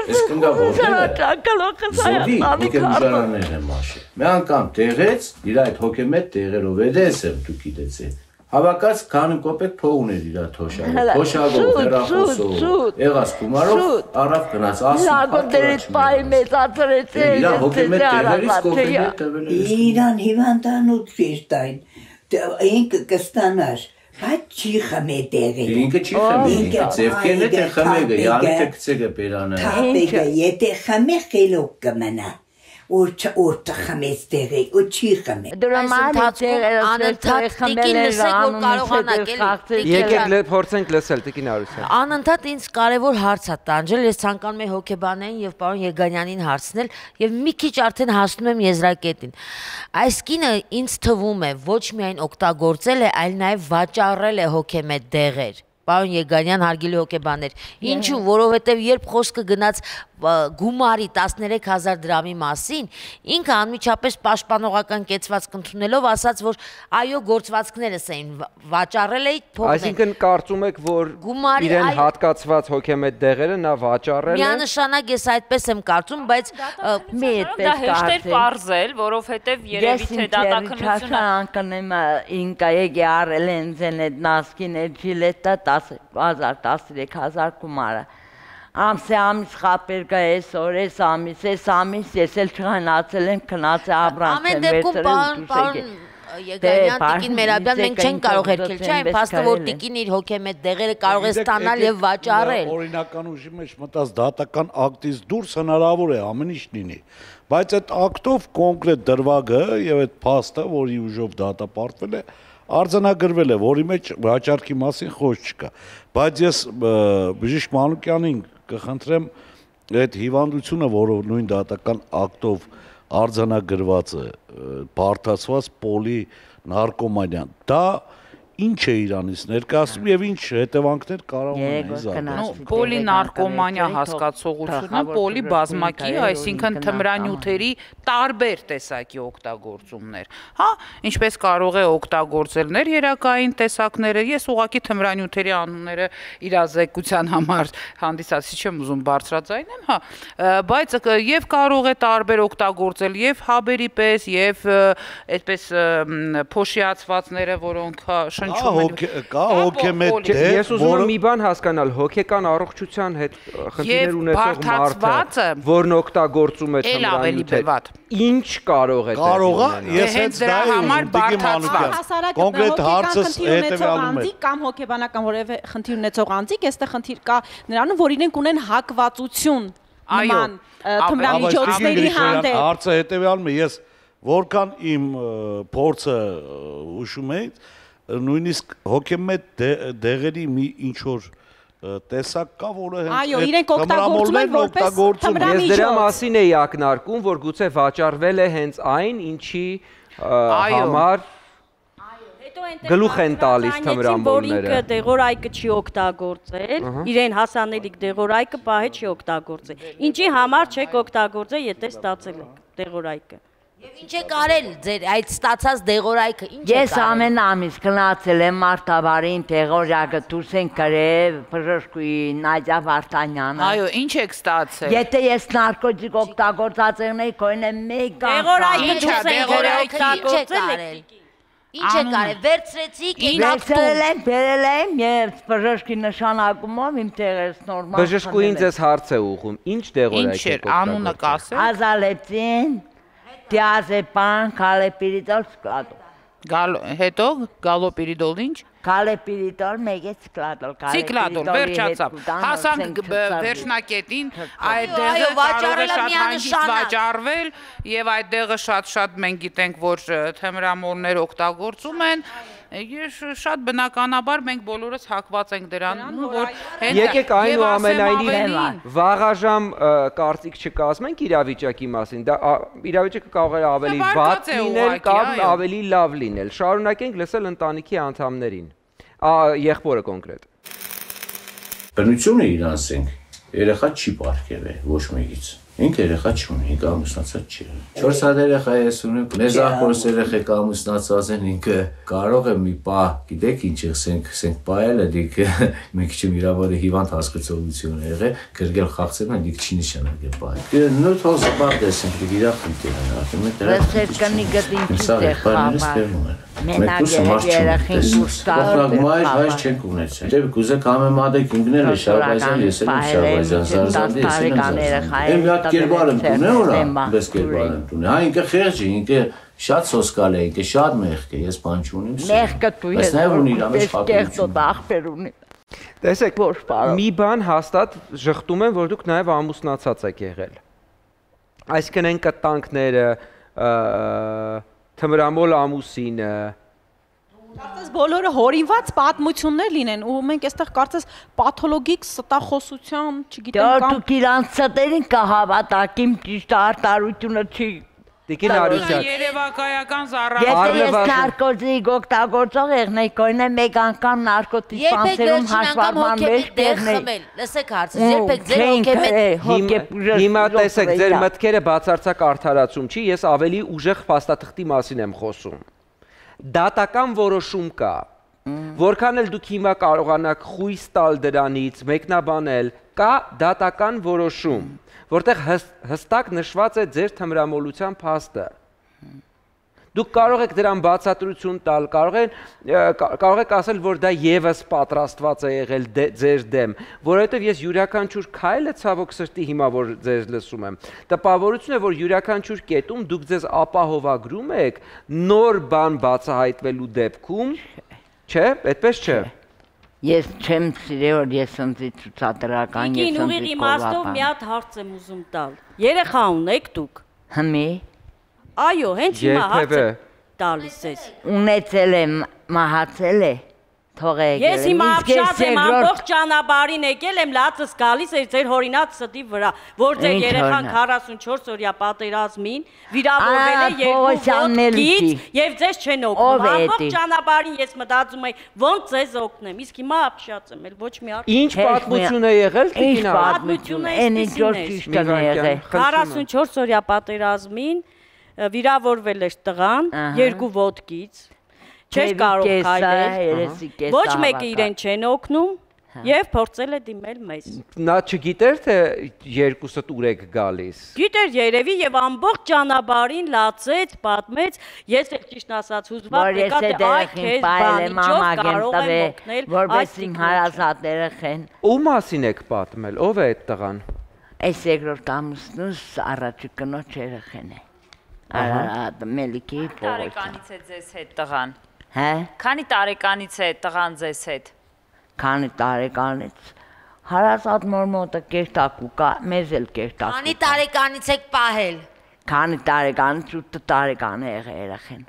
Ես կնգա որտեղ է։ Ճակալոքը Զոդի սայանի ինքը բուժարաններն են մաշի։ Մի անգամ տեղեց, իր այդ հոգեմետ տեղերով էդես եմ դու գիտեցեք։ Հավաքած քանի կոպեկ փող ուներ իր թոշակը։ Թոշակով, շուտ, եղած գումարով առավ գնաց, ասում Լագոդերից պայ մեծացրեց է։ Իրա հոգեմետ տեղերից կոպեկ տվել է։ Իրան հիվանդանոց ֆիրտայն։ Ինքը կստանար։ Բայց չի խմե տեղի։ Ինքը չի խմի, ձևքերն է թե խմեգը, յանի թե գցեգը բերանը։ Թափեգը, եթե խմե խելոք կմնա։ Որ չ որ չխմես տեղի, ու չի խմե։ Դրա ընթացքում անընդհատ տիկին լսեք, որ կարողանաք էլի։ Եկեք լե- փորձենք լսել Տիկին Արուսյան։ Անընդհատ ինձ կարևոր հարց է տանջել, ես ցանկանում եմ հոկեբանային եւ պարոն Եգանյանին հարցնել եւ մի քիչ արդեն հասնում եմ եզրակետին։ Այս կինը ինձ թվում է ոչ միայն օգտագործել է, այլ նաեւ վաճառել է հոկեմետ դեղեր։ Պարոն Եգանյան հարգելի հոկեբաներ, ինչու, որովհետև երբ խոսքը գնաց գումարի 13000 դրամի մասին, ինքը անմիջապես պաշտպանողական կեցվածք ընդունելով ասաց, որ այո, գործվածքներս էին վաճառել էի փողներ։ Այսինքն կարծում եք, որ իրեն հատկացված հոգեմետ դեղերը նա վաճառել է։ Միանշանակ ես այդպես եմ կարծում, բայց Մի Դա հեշտ էր parzել, որովհետև երևի թե դատաքննությունը անկանեմ ինկա եկե արել են ձեն այդ նասկին այդ ջիլետը 10000-13000 գումարը։ Ամսե ամիս խապեր կա այսօր, այս ամիս, այս ամիս ես էլ չհանացել եմ քնած ամեն դեպքում պարոն պարոն Եգանյան տիկին Մերաբյան մենք չենք կարող հերքել, չէ՞, այն փաստը որ տիկին իր հոգեմետ դեղերը կարող է ստանալ եւ վաճառել։ Օրինական ուժի մեջ մտած դատական ակտից դուրս հնարավոր է ամեն ինչ լինի, բայց այդ ակտով կոնկրետ դրվագը եւ այդ փաստը, որի ուժով դատապարտվել է, արձանագրվել է, որի մեջ վաճառքի մասին խոսք չկա։ Բայց ես բժիշկ Մանուկյանին կխնդրեմ այդ հիվանդությունը, որով նույն դատական ակտով արձանագրված է, ը, բարդացված պոլի նարկոմանիան, դա ինչ է Իրանից ներկայացնում եւ ինչ հետևանքներ կարող ունենա զարգացնել։ Ну, պոլինարկոմանիա հասկացողությունը պոլի բազմակի, այսինքն թմրանյութերի տարբեր տեսակի օգտագործումներ։ Հա, ինչպես կարող է օգտագործել ներերակային տեսակները։ Ես ուղակի թմրանյութերի անունները իրազեկության համար հանդիսացի չեմ ուզում բարձրաձայնեմ, հա, բայց եւ կարող է տարբեր օգտագործել եւ հաբերի պես եւ այդպես փոշիացվածները, որոնք հա, Կա շնչում են հոգե կա հոգեմետ Ես ուզում եմ մի բան հասկանալ, հոգեկան առողջության հետ խնդիրներ ունեցող մարդը, որն օգտագործում է թմրանյութեր, ինչ կարող է կարող է, ես Դե հենց դա եմ համար Հասարակ Կոնկրետ հարցս հետեւյալում անձի է։ կամ հոգեբանական որևէ խնդիր ունեցող անձիկ, այստեղ խնդիր կա նրանում, որ իրենք ունեն հակվածություն նման թմրամիջոցների հանդեպ։ Հարցը հետեւյալն է, ես որքան իմ փորձը ուշում եի, նույնիսկ հոգեմետ դեղերի մի ինչ որ տեսակ կա, որը հենց Այո, իրենք օգտագործում են որպես թմրամիջոց։ Ես դրա մասին էի ակնարկում, որ գուցե վաճառվել է հենց այն, ինչի համար գլուխ են տալիս թմրամոլները։ Որ ինքը դեղորայքը չի օգտագործել, իրեն հասանելիք դեղորայքը պահե չի օգտագործել։ Ինչի համար չեք օգտագործել, եթե ստացել եք դեղորայքը։ Եվ ինչ եք արել ձեր այդ ստացած դեղորայքը, ինչ եք արել։ Ես ամեն ամիս գնացել եմ Մարտավարին դեղորայքը դուրս են գրել բժշկուի Նադյա Վարդանյանը։ Այո, ինչ եք ստացել։ Եթե ես նարկոտիկ օգտագործած եղնեի, կոյնե մեկ դեղորայքը դուրս են օգտագործել։ Ինչ եք արել, վերցրեցիք, ինքնացել եմ, բերել եմ եւ բժշկի նշանակումով իմ տեղերս նորմալ։ Բժշկուին ձեզ հարց է ուղում, ինչ դեղորայք եք օգտագործել։ Անունը կասեք։ Ազալեպտին Diazepam, kalepiridol, skladol։ Գալ հետո գալոպիրիդոլ ինչ։ Գալոպիրիդոլ մեգե ցիկլադոլ, ցիկլադոլ վերջացավ։ Հասանք վերջնակետին, այդ դեղը կարող է շատ հանգիստ վաճառվել եւ այդ դեղը շատ-շատ մենք գիտենք, որ թմրամոլներ օգտագործում են Ես շատ բնականաբար մենք բոլորս հակված ենք դրան, որ հենց եկեք այնուամենայնիվ վաղաժամ կարծիք չկազմենք իրավիճակի մասին։ Դա իրավիճակը կարող է ավելի վատ լինել կամ ավելի լավ լինել։ Շարունակենք լսել ընտանիքի անդամներին։ Եղբորը կոնկրետ։ Բնությունը իրանցենք երեխա չի ապարգև է ոչ մեկից։ Ինքը երեխա չունի, ինքը ամուսնացած չի։ 4 հատ երեխա ես ունեմ, մեզ ախորս երեխեք ամուսնացած են, ինքը կարող է մի պա, գիտեք ինչ եղսենք, սենք պայելը դիք մի քիչ իրավարի հիվանդ հասկացողություն է եղել, գրգել խաղցել են, դիք չի նշանակել պայ։ Նույն թող զբաղ դեսենք, դիք իրա խնդիր են, արդեն մենք դրա։ Ռեսեպկանի գտին չի խաղալ։ Մենակ երեխին գուստալ։ Օգնագմայր հայ չենք ունեցել։ Դե կուզեք համեմատեք ինքնել է Շարվազյան, ես եմ Շարվազյան, Զարզանդի ես եմ Զարզանդի։ Եմ մի հատ կերպար եմ տունե որա, բես կերպար եմ տունե։ Հա ինքը խեղճ է, ինքը շատ սոսկալ է, ինքը շատ մեղք է, ես բան չունիմ։ Մեղքը դու ես։ Բայց նաև ունի իր մեջ պատմություն։ ախպեր ունի։ Տեսեք, մի բան հաստատ շղթում են, որ դուք նաև ամուսնացած եք եղել։ Այսինքն այն կտանքները, թմրամոլ ամուսինը, Կարծես բոլորը հորինված պատմություններ լինեն ու մենք այստեղ կարծես պաթոլոգիկ ստախոսության, չգիտեմ կամ դու իրանց ստերին կհավատակ իմ ճիշտ արտարությունը չի Տիկին Արուսյան Երևակայական զառավարը Եթե ես նարկոտիկ օգտագործող եղնեի, կոյնե մեկ անգամ նարկոտիկ սպանսերում հաշվառման մեջ տեղնեի։ Լսեք հարցը, երբեք ձեր հոգեբետ Հիմա տեսեք, ձեր մտքերը բացարձակ արդարացում չի, ես ավելի ուժեղ փաստաթղթի մասին եմ խոսում դատական որոշում կա որքան էլ դուք հիմա կարողանաք խույս տալ դրանից, մեկնաբանել, կա դատական որոշում, որտեղ հստակ նշված է ձեր թմրամոլության փաստը։ Դուք կարող եք դրան բացատրություն տալ, կարող են կարող եք ասել, որ դա եւս պատրաստված է եղել դե, ձեր դեմ, որովհետեւ ես յուրաքանչյուր քայլը ցավոք սրտի հիմա որ ձեզ լսում եմ, տպավորություն է, որ յուրաքանչյուր կետում դուք ձեզ ապահովագրում եք նոր բան բացահայտվելու դեպքում, չէ, այդպես չէ։ Ես չեմ սիրե որ ես ընձի ցուցադրական ես ընձի կողապան։ Իգին ուղիղ իմաստով մի հատ հարց եմ ուզում տալ։ Երեխա ունեք դուք։ Հմի։ Այո, հենց հիմա հարցը տալիս ես։ Ունեցել եմ, մահացել է թողեք։ Ես հիմա ապշած եմ ամբողջ ճանապարհին եկել եմ, լացս գալիս է ձեր հորինած ստի վրա, որ ձեր երեխան 44 օրյա պատերազմին վիրավորվել է երկու ոտքից եւ ձեզ չեն օգնում։ Ամբողջ ճանապարհին ես մտածում եմ, ոնց ձեզ օգնեմ։ Իսկ հիմա ապշած եմ, էլ ոչ մի արդ։ Ինչ պատմություն է եղել, Տիկին պատմություն է, այն ինչ որ ճիշտ է եղել։ 44 օրյա պատերազմին վիրավորվել էր տղան երկու ոտքից չէր կարող քայլել։ Ոչ մեկը իրեն չեն օգնում եւ փորձել է դիմել մեզ։ Նա չգիտեր թե երկուսդ ուր եք գալիս։ Գիտեր երևի եւ ամբողջ ճանապարհին լացեց, պատմեց, ես էլ ճիշտ ասած հուզված եկա թե այ քեզ բանիչով կարող եմ օգնել, որպես իմ հարազատները խեն։ Ո՞ւ մասին եք պատմել, ով է այդ տղան։ Այս երկրորդ ամուսնուս առաջի կնոջ երեխեն է։ Արա մելիքի փողոց։ Տարեկանից է ձեզ հետ տղան։ Հա։ Քանի տարեկանից է տղան ձեզ հետ։ Քանի տարեկանից Հարազատ մորմոտը կերտակու կա, մեզ էլ կերտակու։ Քանի տարեկանից եք պահել։ Քանի տարեկանից 8 տարեկան է եղել երախին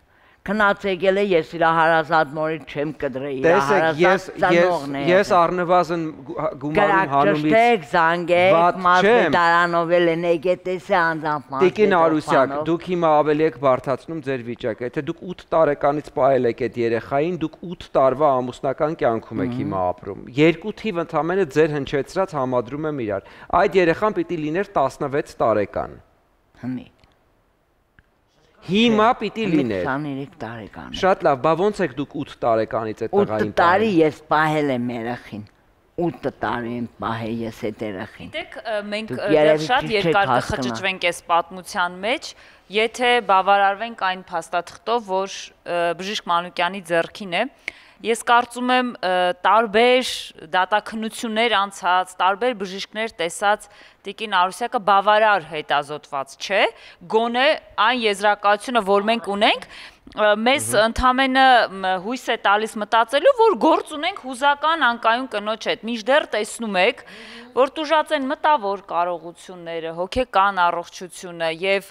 քնած եկել է ես իր հարազատ մորից չեմ կդրե իր հարազատ ծնողն է ես առնվազն գումարում հանումից Ճշտեք զանգեք մասնետարանով էլ են եկետեսը անձամբ մասնետարան Տիկին Արուսյակ դուք հիմա ավելի եք բարթացնում ձեր վիճակը եթե դուք 8 տարեկանից ողել եք այդ երեխային դուք 8 տարվա ամուսնական կյանքում եք հիմա ապրում երկու թիվ ընդամենը ձեր հնչեցրած համադրում եմ իրար այդ երեխան պիտի լիներ 16 տարեկան հնի Հիմա պիտի լիներ 23 տարեկան։ Շատ լավ, բա ոնց եք դուք 8 տարեկանից այդ տղային 8 տարի ես պահել եմ երախին։ 8 տարի եմ պահել ես այդ երախին։ Գիտեք, մենք շատ երկար կխճճվենք այս պատմության մեջ, եթե բավարարվենք այն փաստաթղթով, որ բժիշկ Մանուկյանի ձեռքին է, Ես կարծում եմ տարբեր դատակնություններ անցած, տարբեր բժիշկներ տեսած Տիկին Արուսյակը բավարար հետազոտված չէ, գոնե այն եզրակացությունը, որ մենք ունենք, մեզ ընդամենը հույս է տալիս մտածելու, որ գործ ունենք հուզական անկայուն կնոջ հետ։ Միշտեր տեսնում եք, որ տուժած են մտավոր կարողությունները, հոգեկան առողջությունը եւ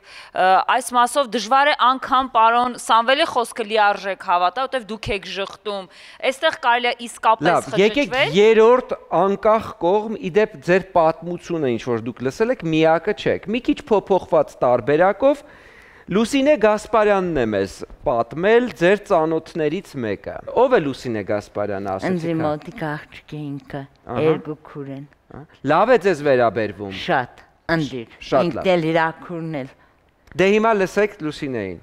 այս մասով դժվար է անգամ պարոն Սամվելի խոսքը լիարժեք հավատա, որտեվ դուք եք ժխտում։ Այստեղ կարելի է իսկապես խճճվել։ Լավ, եկեք երրորդ անկախ կողմ, իդեպ ձեր պատմությունը ինչ որ դուք լսել եք, միակը չեք։ Մի քիչ փոփոխված տարբերակով Լուսինե Գասպարյանն է մեզ պատմել ձեր ծանոթներից մեկը։ Ո՞վ է Լուսինե Գասպարյանը ասեցիք։ Ինձ մոտիկ աղջիկը ինքը, երկու քուրեն։ Լավ է ձեզ վերաբերվում։ Շատ, անդիր։ Ինքն էլ իր քուրն էլ։ Դե հիմա լսեք Լուսինեին։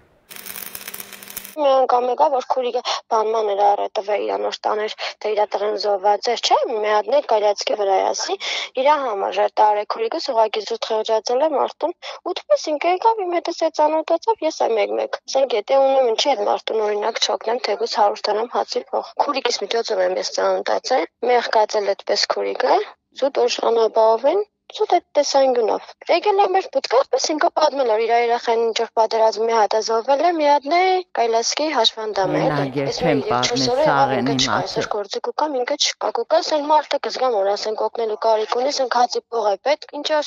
Մի անգամ եկա, որ քուրիկը բանման էր առը տվե իրանոց տաներ, թե իր տղեն զոհված էր, չէ՞, մի հատ ներ կայացքի վրա ասի, իր համար էր տարե քուրիկս ուղակի զուտ խեղճացել է մարդուն, ուտպես ինքը եկավ իմ հետս է ծանոթացավ, ես եմ մեկ-մեկ։ Ասենք եթե ունեմ ինչի այդ մարդուն օրինակ չօգնեմ, թեկուզ 100 տանամ հացի փող։ Քուրիկս միջոցով եմ ես ծանոթացել, մեղքացել այդպես քուրիկը, զուտ օշանաբավ Սուտ այդ տեսանկյունով։ Եկել է մեր բուտկա, պես ինքը պատմել էր իր երախային ինչ որ պատերազմի հատ ազովել է, մի հատ է Կայլասկի հաշվանդամ է։ Ես չեմ պատմել սաղենի մասը։ Գործը կուկամ ինքը չկա։ Կուկաս են մարդը կզգամ որ ասենք օգնելու կարիք ունես, ընկ հացի փող է պետք, ինչ որ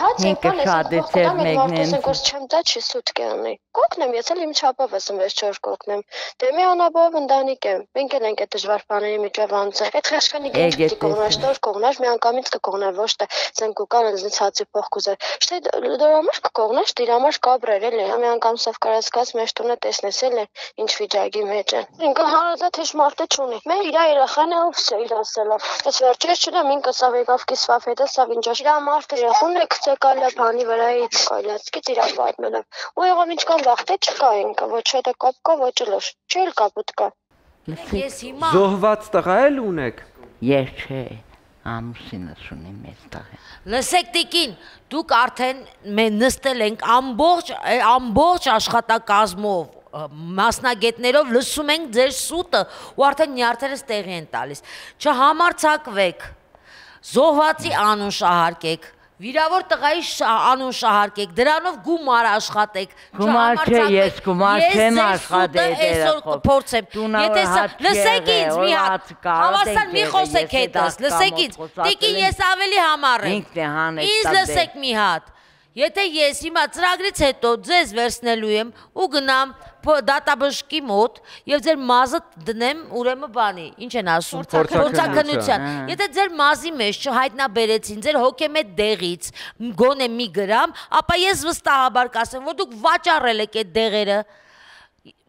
հաց է բան է։ է ծեր մեկնեն։ Ասենք որ չեմ տա չի սուտ կանի։ Կօգնեմ, ես էլ իմ չափով եմ ես չոր կօգնեմ։ Դե մի անաբով ընտանիք եմ։ Մենք էլ ենք այդ դժվար բաների միջով անցել։ Այդ խեղճկանի գիտի կողնաշ, նոր կողնաշ, մի անգամից կկողնար ոչ թե ցենք ու կան ինձ հացի փող կուզեր։ Շտե դրամաշ կկողնաշ, դրամաշ կաբրեր էլի, ամի անգամ սավ կարասկած մեր տունը տեսնես էլի, ինչ վիճակի մեջ է։ Ինքը հարազա թեժ մարդը չունի։ Մեր իր երախան է ով սա իր ասելով։ Այս վերջերս չդեմ ինքը սավ եկավ կիսվավ հետո սավ ինչ իր մարդը երախուն է գցե կալա բանի վրայից կայլացկից իր պատմել։ Ու եղավ ինչքան վախտե չկա ինքը, ոչ հետո կապ կա, ոչ լոշ։ Չէր կապուտ կա։ Ես հիմա Զոհված տղա էլ ունեք։ Ես չէ ամուսինս ունի մեծ տղա։ Լսեք տիկին, դուք արդեն մենք նստել ենք ամբողջ ամբողջ աշխատակազմով մասնագետներով լսում ենք ձեր սուտը ու արդեն նյարդերս տեղի են տալիս։ Չհամարցակվեք։ Զոհվածի անուն շահարկեք Վիրավոր տղայի անուն շահարկեք, դրանով գումար աշխատեք։ Գումար չէ, ես գումար չեմ աշխատել երախով։ Փորձեմ։ Եթե լսեք ինձ մի հատ, հավասար մի խոսեք հետս, լսեք ինձ։ Տիկին ես ավելի համառ եմ։ Ինքն է հանեց։ Ինձ լսեք մի հատ։ Եթե ես հիմա ծրագրից հետո ձեզ վերցնելու եմ ու գնամ դատաբժշկի մոտ եւ ձեր մազը դնեմ ուրեմն բանի, ինչ են ասում, փորձակնության։ Եթե ձեր մազի մեջ չհայտնաբերեցին ձեր հոգեմետ դեղից գոնե մի գրամ, ապա ես վստահաբար կասեմ, որ դուք վաճառել եք այդ դեղերը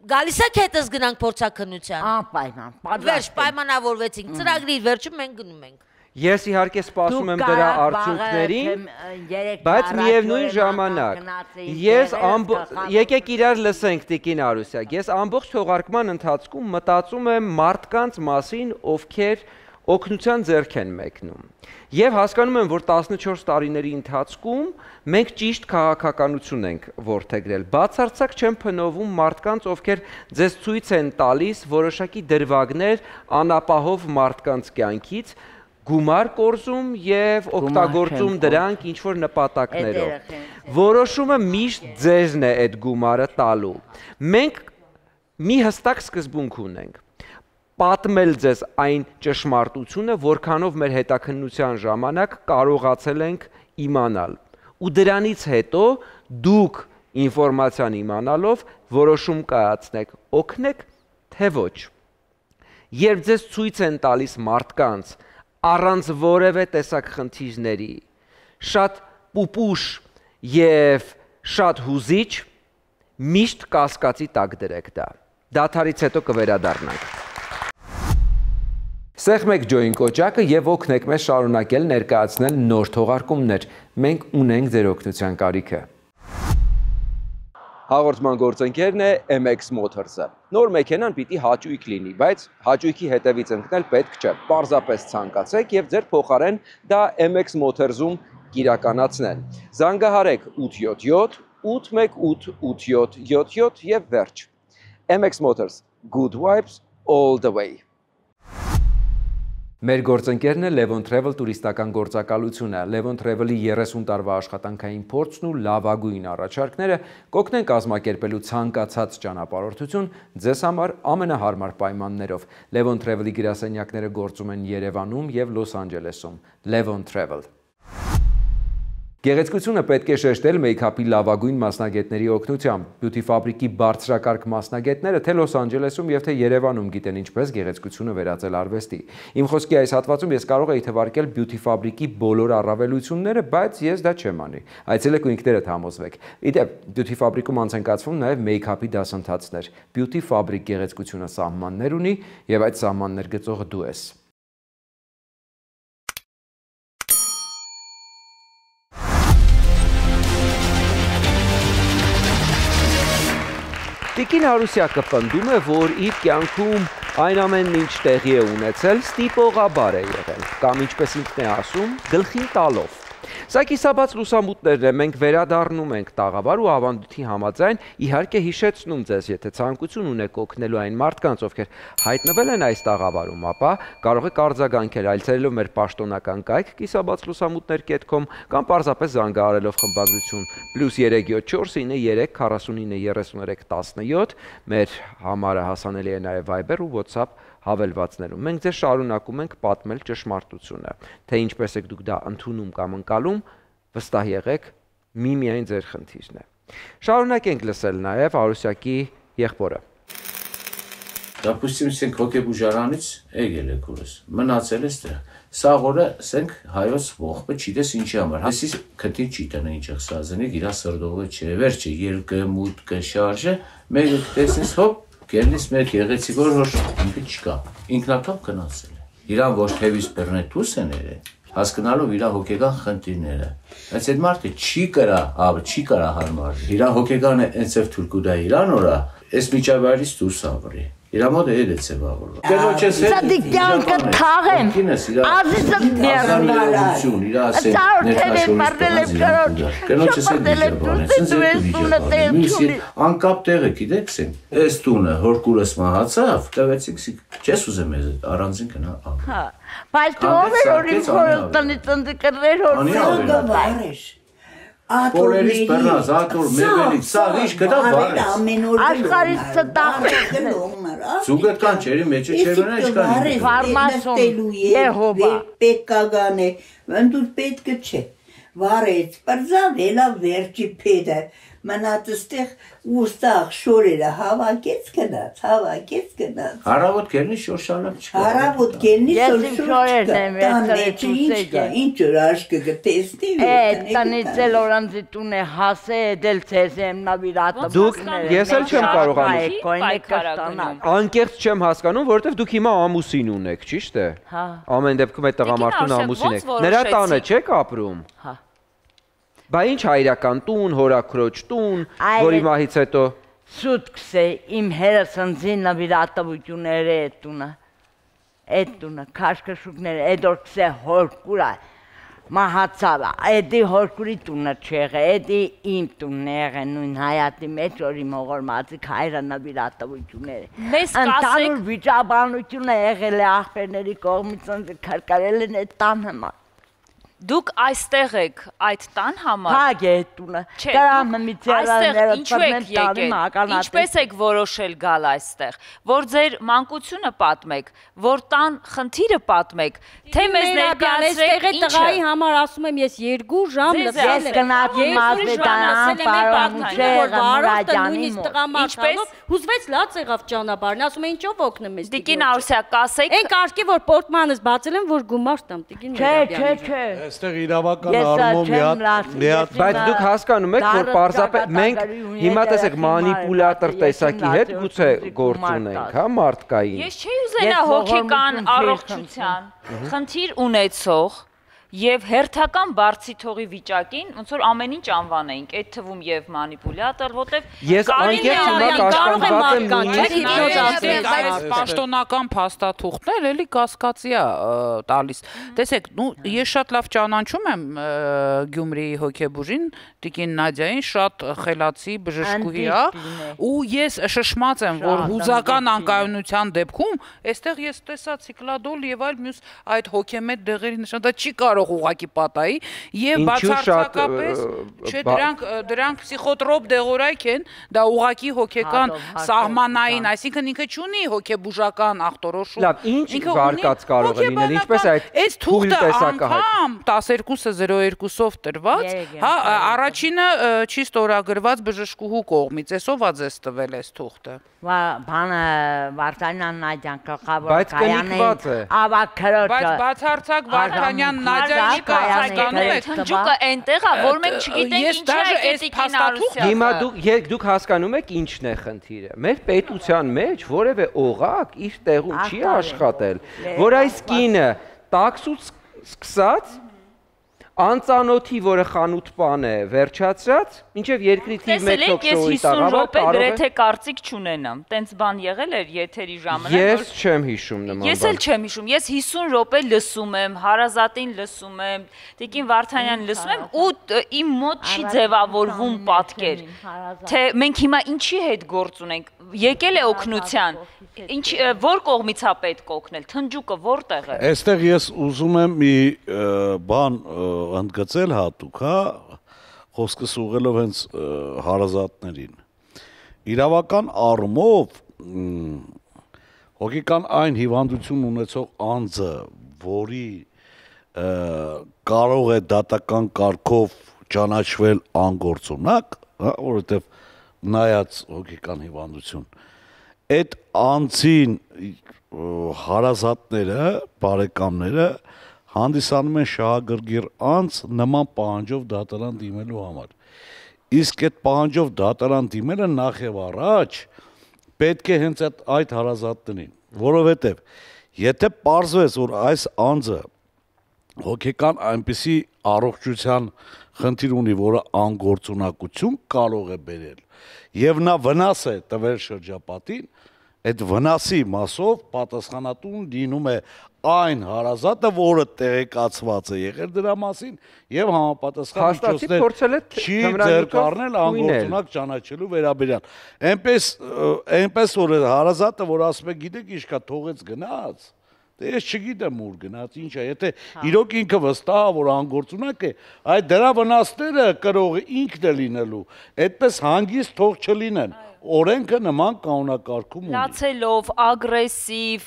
Գալիս եք հետս գնանք փորձակնության։ Անպայման։ Վերջ պայմանավորվեցինք։ Ծրագրի վերջում մենք գնում ենք։ Ես իհարկե սպասում եմ դրա արդյունքներին, բայց միևնույն ժամանակ ես եկեք իրար լսենք Տիկին Արուսյակ։ Ես ամբողջ թողարկման ընթացքում մտածում եմ մարդկանց մասին, ովքեր օգնության ձեռք են մեկնում։ Եվ հասկանում եմ, որ 14 տարիների ընթացքում մենք ճիշտ քաղաքականություն ենք ворթեգրել։ Բացարձակ չեմ փնովում մարդկանց, ովքեր ձեզ ցույց են տալիս որոշակի դրվագներ անապահով մարդկանց կյանքից, գումար կորզում եւ օգտագործում դրանք ինչ որ նպատակներով։ Որոշումը միշտ ձեզն է այդ գումարը տալու։ Մենք մի հստակ սկզբունք ունենք։ պատմել ձեզ այն ճշմարտությունը, որքանով մեր հետաքննության ժամանակ կարողացել ենք իմանալ։ Ու դրանից հետո դուք ինֆորմացիան իմանալով որոշում կայացնեք, օգնեք թե ոչ։ Երբ ձեզ ցույց են տալիս մարդկանց առանց որևէ տեսակ խնդիրների, շատ պուպուշ եւ շատ հուզիչ, միշտ կասկածի տակ դրեք դա։ Դաթարից հետո կվերադառնանք։ Սեղմեք ջոին կոճակը եւ օգնեք մեզ շարունակել ներկայացնել նոր թողարկումներ։ Մենք ունենք ձեր օգնության կարիքը։ Հաղորդման գործընկերն է MX Motors-ը։ Նոր մեքենան պիտի հաճույք լինի, բայց հաճույքի հետևից ընկնել պետք չէ։ Պարզապես ցանկացեք եւ ձեր փոխարեն դա MX Motors-ում կիրականացնեն։ Զանգահարեք 877 818 8777 եւ վերջ։ MX Motors, good vibes all the way։ Մեր գործընկերն է Levon Travel տուրիստական գործակալությունը։ Levon Travel-ի 30 տարվա աշխատանքային փորձն ու լավագույն առաջարկները կօգնեն կազմակերպելու ցանկացած ճանապարհորդություն ձեզ համար ամենահարմար պայմաններով։ Levon Travel-ի գրասենյակները գործում են Երևանում եւ Լոս Անջելեսում։ Levon Travel Գեղեցկությունը պետք է շեշտել մեյքափի լավագույն մասնագետների օգնությամբ։ Բյութի ֆաբրիկի բարձրակարգ մասնագետները թե Լոս Անջելեսում եւ թե Երևանում գիտեն ինչպես գեղեցկությունը վերածել արվեստի։ Իմ խոսքի այս հատվածում ես կարող եի թվարկել Բյութի ֆաբրիկի բոլոր առավելությունները, բայց ես դա չեմ անի։ Այցելեք ու ինքներդ համոզվեք։ Իդեպ Բյութի ֆաբրիկում անց են կացվում նաեւ մեյքափի դասընթացներ։ Բյութի ֆաբրիկ գեղեցկությունը սահմաններ ունի եւ այդ սահմաններ գծողը դու ես։ Տիկին Հարուսյակը պնդում է, որ իր կյանքում այն ամենն ինչ տեղի է ունեցել, ստիպողաբար է եղել, կամ ինչպես ինքն է ասում, գլխին տալով։ Սա կիսաբաց լուսամուտներն է, մենք վերադառնում ենք տաղավար ու ավանդույթի համաձայն իհարկե հիշեցնում ձեզ, եթե ցանկություն ունեք օգնելու այն մարդկանց, ովքեր հայտնվել են այս տաղավարում, ապա կարող եք արձագանքել այցելելով մեր պաշտոնական կայք կիսաբաց լուսամուտներ.com կամ պարզապես զանգահարելով խմբագրություն. +374 93 49 33 17 մեր համարը հասանելի է նաև Viber ու WhatsApp հավելվածներում։ Մենք ձեզ շարունակում ենք պատմել ճշմարտությունը, թե ինչպես եք դուք դա ընդունում կամ ընկալում, վստահ եղեք, մի միայն ձեր խնդիրն է։ Շարունակենք լսել նաև Արուսյակի եղբորը։ Դապուստիմ սենք հոգեբուժարանից եկել եք ուրս։ Մնացել ես դեռ։ Սա օրը սենք հայոց ողբը չիտես ինչի համար։ Հասի քթի չի տնա ինչեղ սազնի իր սրդողը չէ։ Վերջը երկը մուտքը շարժը մեկը տեսնես հոպ Գերնից մեր գեղեցիկոր որ ինքը չկա։ Ինքնատոп գնացել է։ Իրան ոչ թևից բեռնետուս են երել, հասկանալով իր հոգեկան խնդիրները։ Այս այդ մարդը չի կրա, հավը չի կրա հարմար։ Իր հոգեկանը այնցև թուրքուդա իրան որա, այս միջավայրից դուրս ավրի։ Իրա մոտ է դե ցեվավորը։ Կնոջս հետ։ Սա դիկյանքը թաղեմ։ Ազիզը ներդրություն, իր ասել ներքաշորից։ Կնոջս հետ դիժաբան։ Միսի անկապ տեղը գիտեք սեն։ Այս տունը հորկուրս մահացավ, տվեցիք չես ուզեմ ես առանձին գնա։ Հա։ Բայց դու ով ես որ իմ տնից տնտիկներ հոր։ Անի ավելի։ Պոլերից բռնած, ատոր, մեղելից, սաղ ինչ կտա բարես։ Աշխարից ծտախ։ Զուգդ կան չերի մեջը չերվենա ինչքան։ Ֆարմասում, Եհովա։ Պետք կագան է, վնդուր պետքը չէ։ Վարեց, պրզավ էլա վերջի պետը, մնաց ստեղ ուստաղ շորերը հավաքեց գնաց, հավաքեց գնաց։ Հարավոտ կերնի շորշալակ չկա։ Հարավոտ կերնի շորշալակ չկա։ Ինչ որ աշկը գտեսնի։ Է, տնից էլ օրանձի տուն է հասե, դել ցեզ եմ նավիրատը։ Դուք ես էլ չեմ կարողանում։ Անկեղծ չեմ հասկանում, որովհետև դուք հիմա ամուսին ունեք, ճիշտ է։ Հա։ Ամեն դեպքում այդ տղամարդուն ամուսին եք։ Նրա տանը չեք ապրում։ Հա։ Բա ինչ հայրական տուն, հորաքրոջ տուն, որի մահից հետո սուտքս է իմ հերս ընձին նվիրատվությունները այդ տունը։ Այդ տունը քաշքշուկները այդ օրքս է հորկուրա մահացավ, էդի հորկուրի տունը չեղե, էդի իմ տունն եղե նույն հայատի մեջ որ իմ հողորմածի հայրը նվիրատվությունները։ Մեզ կասեք Ընդհանուր վիճաբանությունը եղել է ախպերների կողմից ընդ քարկարել են այդ տանը մա։ Դուք այստեղ եք այդ տան համար։ Փակ է տունը։ Դրամը միցիարաները պատմեն տալի մականատես։ Ինչպես եք որոշել գալ այստեղ, որ ձեր մանկությունը պատմեք, որ տան խնդիրը պատմեք, թե մեզ ներկայացրեք ինչը։ Տղայի համար ասում եմ ես 2 ժամ լսել եմ։ Ես գնացի մասնետան պարոնուչեր Մուրադյանի մոտ։ Ինչպես? հուզվեց լաց եղավ ճանապարհն, ասում է ինչով օգնեմ ես։ Տիկին Արուսյա, կասեք։ Այն կարգի որ պորտմանս բացել եմ, որ գումար տամ, տիկին Մուրադյանի։ Չէ, չէ, չէ այստեղ իրավական առումով մի հատ բայց դուք հասկանում եք որ պարզապես մենք հիմա տեսեք մանիպուլատոր տեսակի հետ գուցե գործ ունենք հա մարդկային ես չի ուզենա հոգեկան առողջության խնդիր ունեցող եւ հերթական բարձի թողի վիճակին ոնց որ ամեն ինչ անվանեինք այդ թվում եւ մանիպուլյատոր որտեվ ես անկեղծ հիմա կաշկանդված եմ նույնիսկ այս պաշտոնական փաստաթուղթներ էլի կասկածիա տալիս տեսեք նու ես շատ լավ ճանաչում եմ Գյումրիի հոկեբուժին Տիկին Նադյային շատ խելացի բժշկուհի է ու ես շշմած եմ որ հուզական անկայունության դեպքում այստեղ ես տեսա ցիկլադոլ եւ այլ մյուս այդ հոկեմետ դեղերի նշան դա չի կարող կարող ուղակի պատայի եւ բացարձակապես չէ դրանք դրանք պսիխոտրոպ դեղորայք են դա ուղակի հոգեկան սահմանային այսինքն ինքը չունի հոգեբուժական ախտորոշում լավ ինչ վարկած կարող է լինել ինչպես այդ այս թուղթը անգամ 12-02-ով տրված հա առաջինը չի ստորագրված բժշկուհու կողմից էսով ա ձեզ տվել այս թուղթը բանը Վարդանյան Նադյան գլխավոր բայց կնիկված է ավակ քրոջը բայց բացարձակ Վարդանյան Նադյանի հասկանում եք հնջուկը այնտեղ է որ մենք չգիտենք ինչ է այդ փաստաթուղթը հիմա դուք դուք հասկանում եք ինչն է խնդիրը մեր պետության մեջ որևէ օղակ իր տեղում չի աշխատել որ այս կինը տաքսուց սկսած անծանոթի, որը խանութ պան է, վերջացրած, ինչև երկրի թիվ 1 տոկսոյի տաղավար կարող է գրեթե կարծիք չունենամ։ Տենց բան եղել էր եթերի ժամանակ։ Ես չեմ հիշում նման բան։ Ես էլ չեմ հիշում։ Ես 50 րոպե լսում եմ, Հարազատին լսում եմ, Տիկին Վարդանյանին լսում եմ ու իմ մոտ չի ձևավորվում պատկեր, թե մենք հիմա ինչի հետ գործ ունենք։ Եկել է օգնության։ Ինչ որ կողմից է պետք օգնել։ Թնջուկը որտեղ է։ Այստեղ ես ուզում եմ մի բան ընդգծել հատուկ, հա, խոսքս ուղելով հենց հարազատներին։ Իրավական առումով հոգեկան այն հիվանդություն ունեցող անձը, որի կարող է դատական կարգով ճանաչվել անգործունակ, հա, որովհետև նայած հոգեկան հիվանդություն, այդ անձին հարազատները, բարեկամները հանդիսանում են շահագրգիռ անց նման պահանջով դատարան դիմելու համար։ Իսկ այդ պահանջով դատարան դիմելը նախ եւ առաջ պետք է հենց այդ այդ հարազատներին, որովհետեւ եթե ողջվեց որ այս անձը հոգեկան այնպիսի առողջության խնդիր ունի, որը անգործունակություն կարող է բերել, եւ նա վնաս է տվել շրջապատին, այդ վնասի մասով պատասխանատուն լինում է այն հարազատը, որը տեղեկացված է եղել դրա մասին եւ համապատասխան միջոցներ փորձել է չի ձեր կառնել անգործունակ ճանաչելու վերաբերյալ։ Էնպես այնպես որ հարազատը, որ ասում է, գիտեք ինչ կա, թողեց գնաց, Դե ես չգիտեմ ուր գնաց, ինչ է, եթե հա։ իրոք ինքը վստահ որ անգործունակ է, այդ դրա վնասները կրողը ինքն է լինելու։ Այդպես հանգիստ թող չլինեն օրենքը նման կանոնակարգում ունի։ Լացելով, ագրեսիվ,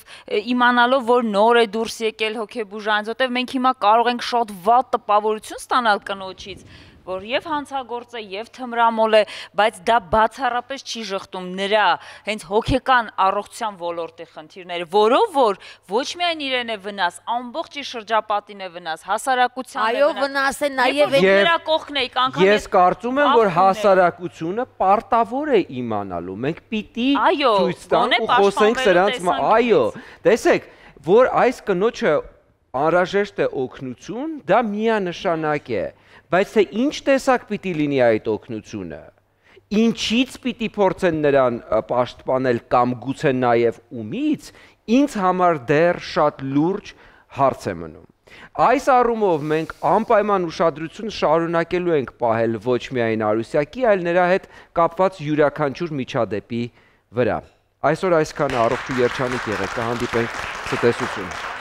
իմանալով, որ նոր է դուրս եկել հոգեբուժանից, որտեղ մենք հիմա կարող ենք շատ վատ տպավորություն ստանալ կնոջից որ եւ հանցագործ է եւ թմրամոլ է, բայց դա բացառապես չի շղթում նրա հենց հոգեկան առողջության ոլորտի խնդիրները, որով որ ոչ միայն իրեն է վնաս, ամբողջ իր շրջապատին է վնաս, հասարակության է վնաս։ Այո, վնաս է նաեւ նրա կողքն էիք անգամ Ես կարծում եմ, որ հասարակությունը պարտավոր է իմանալու։ Մենք պիտի ցույց տանք ու խոսենք սրանց, այո, տեսեք, որ այս կնոջը անհրաժեշտ է օգնություն, դա միանշանակ է բայց թե ինչ տեսակ պիտի լինի այդ օգնությունը ինչից պիտի փորձեն նրան պաշտպանել կամ գուցե նաև ումից ինձ համար դեռ շատ լուրջ հարց է մնում Այս առումով մենք անպայման ուշադրություն շարունակելու ենք պահել ոչ միայն Արուսյակի, այլ նրա հետ կապված յուրաքանչյուր միջադեպի վրա։ Այսօր այսքանը առողջ ու երջանիկ եղեք, կհանդիպենք ցտեսություն։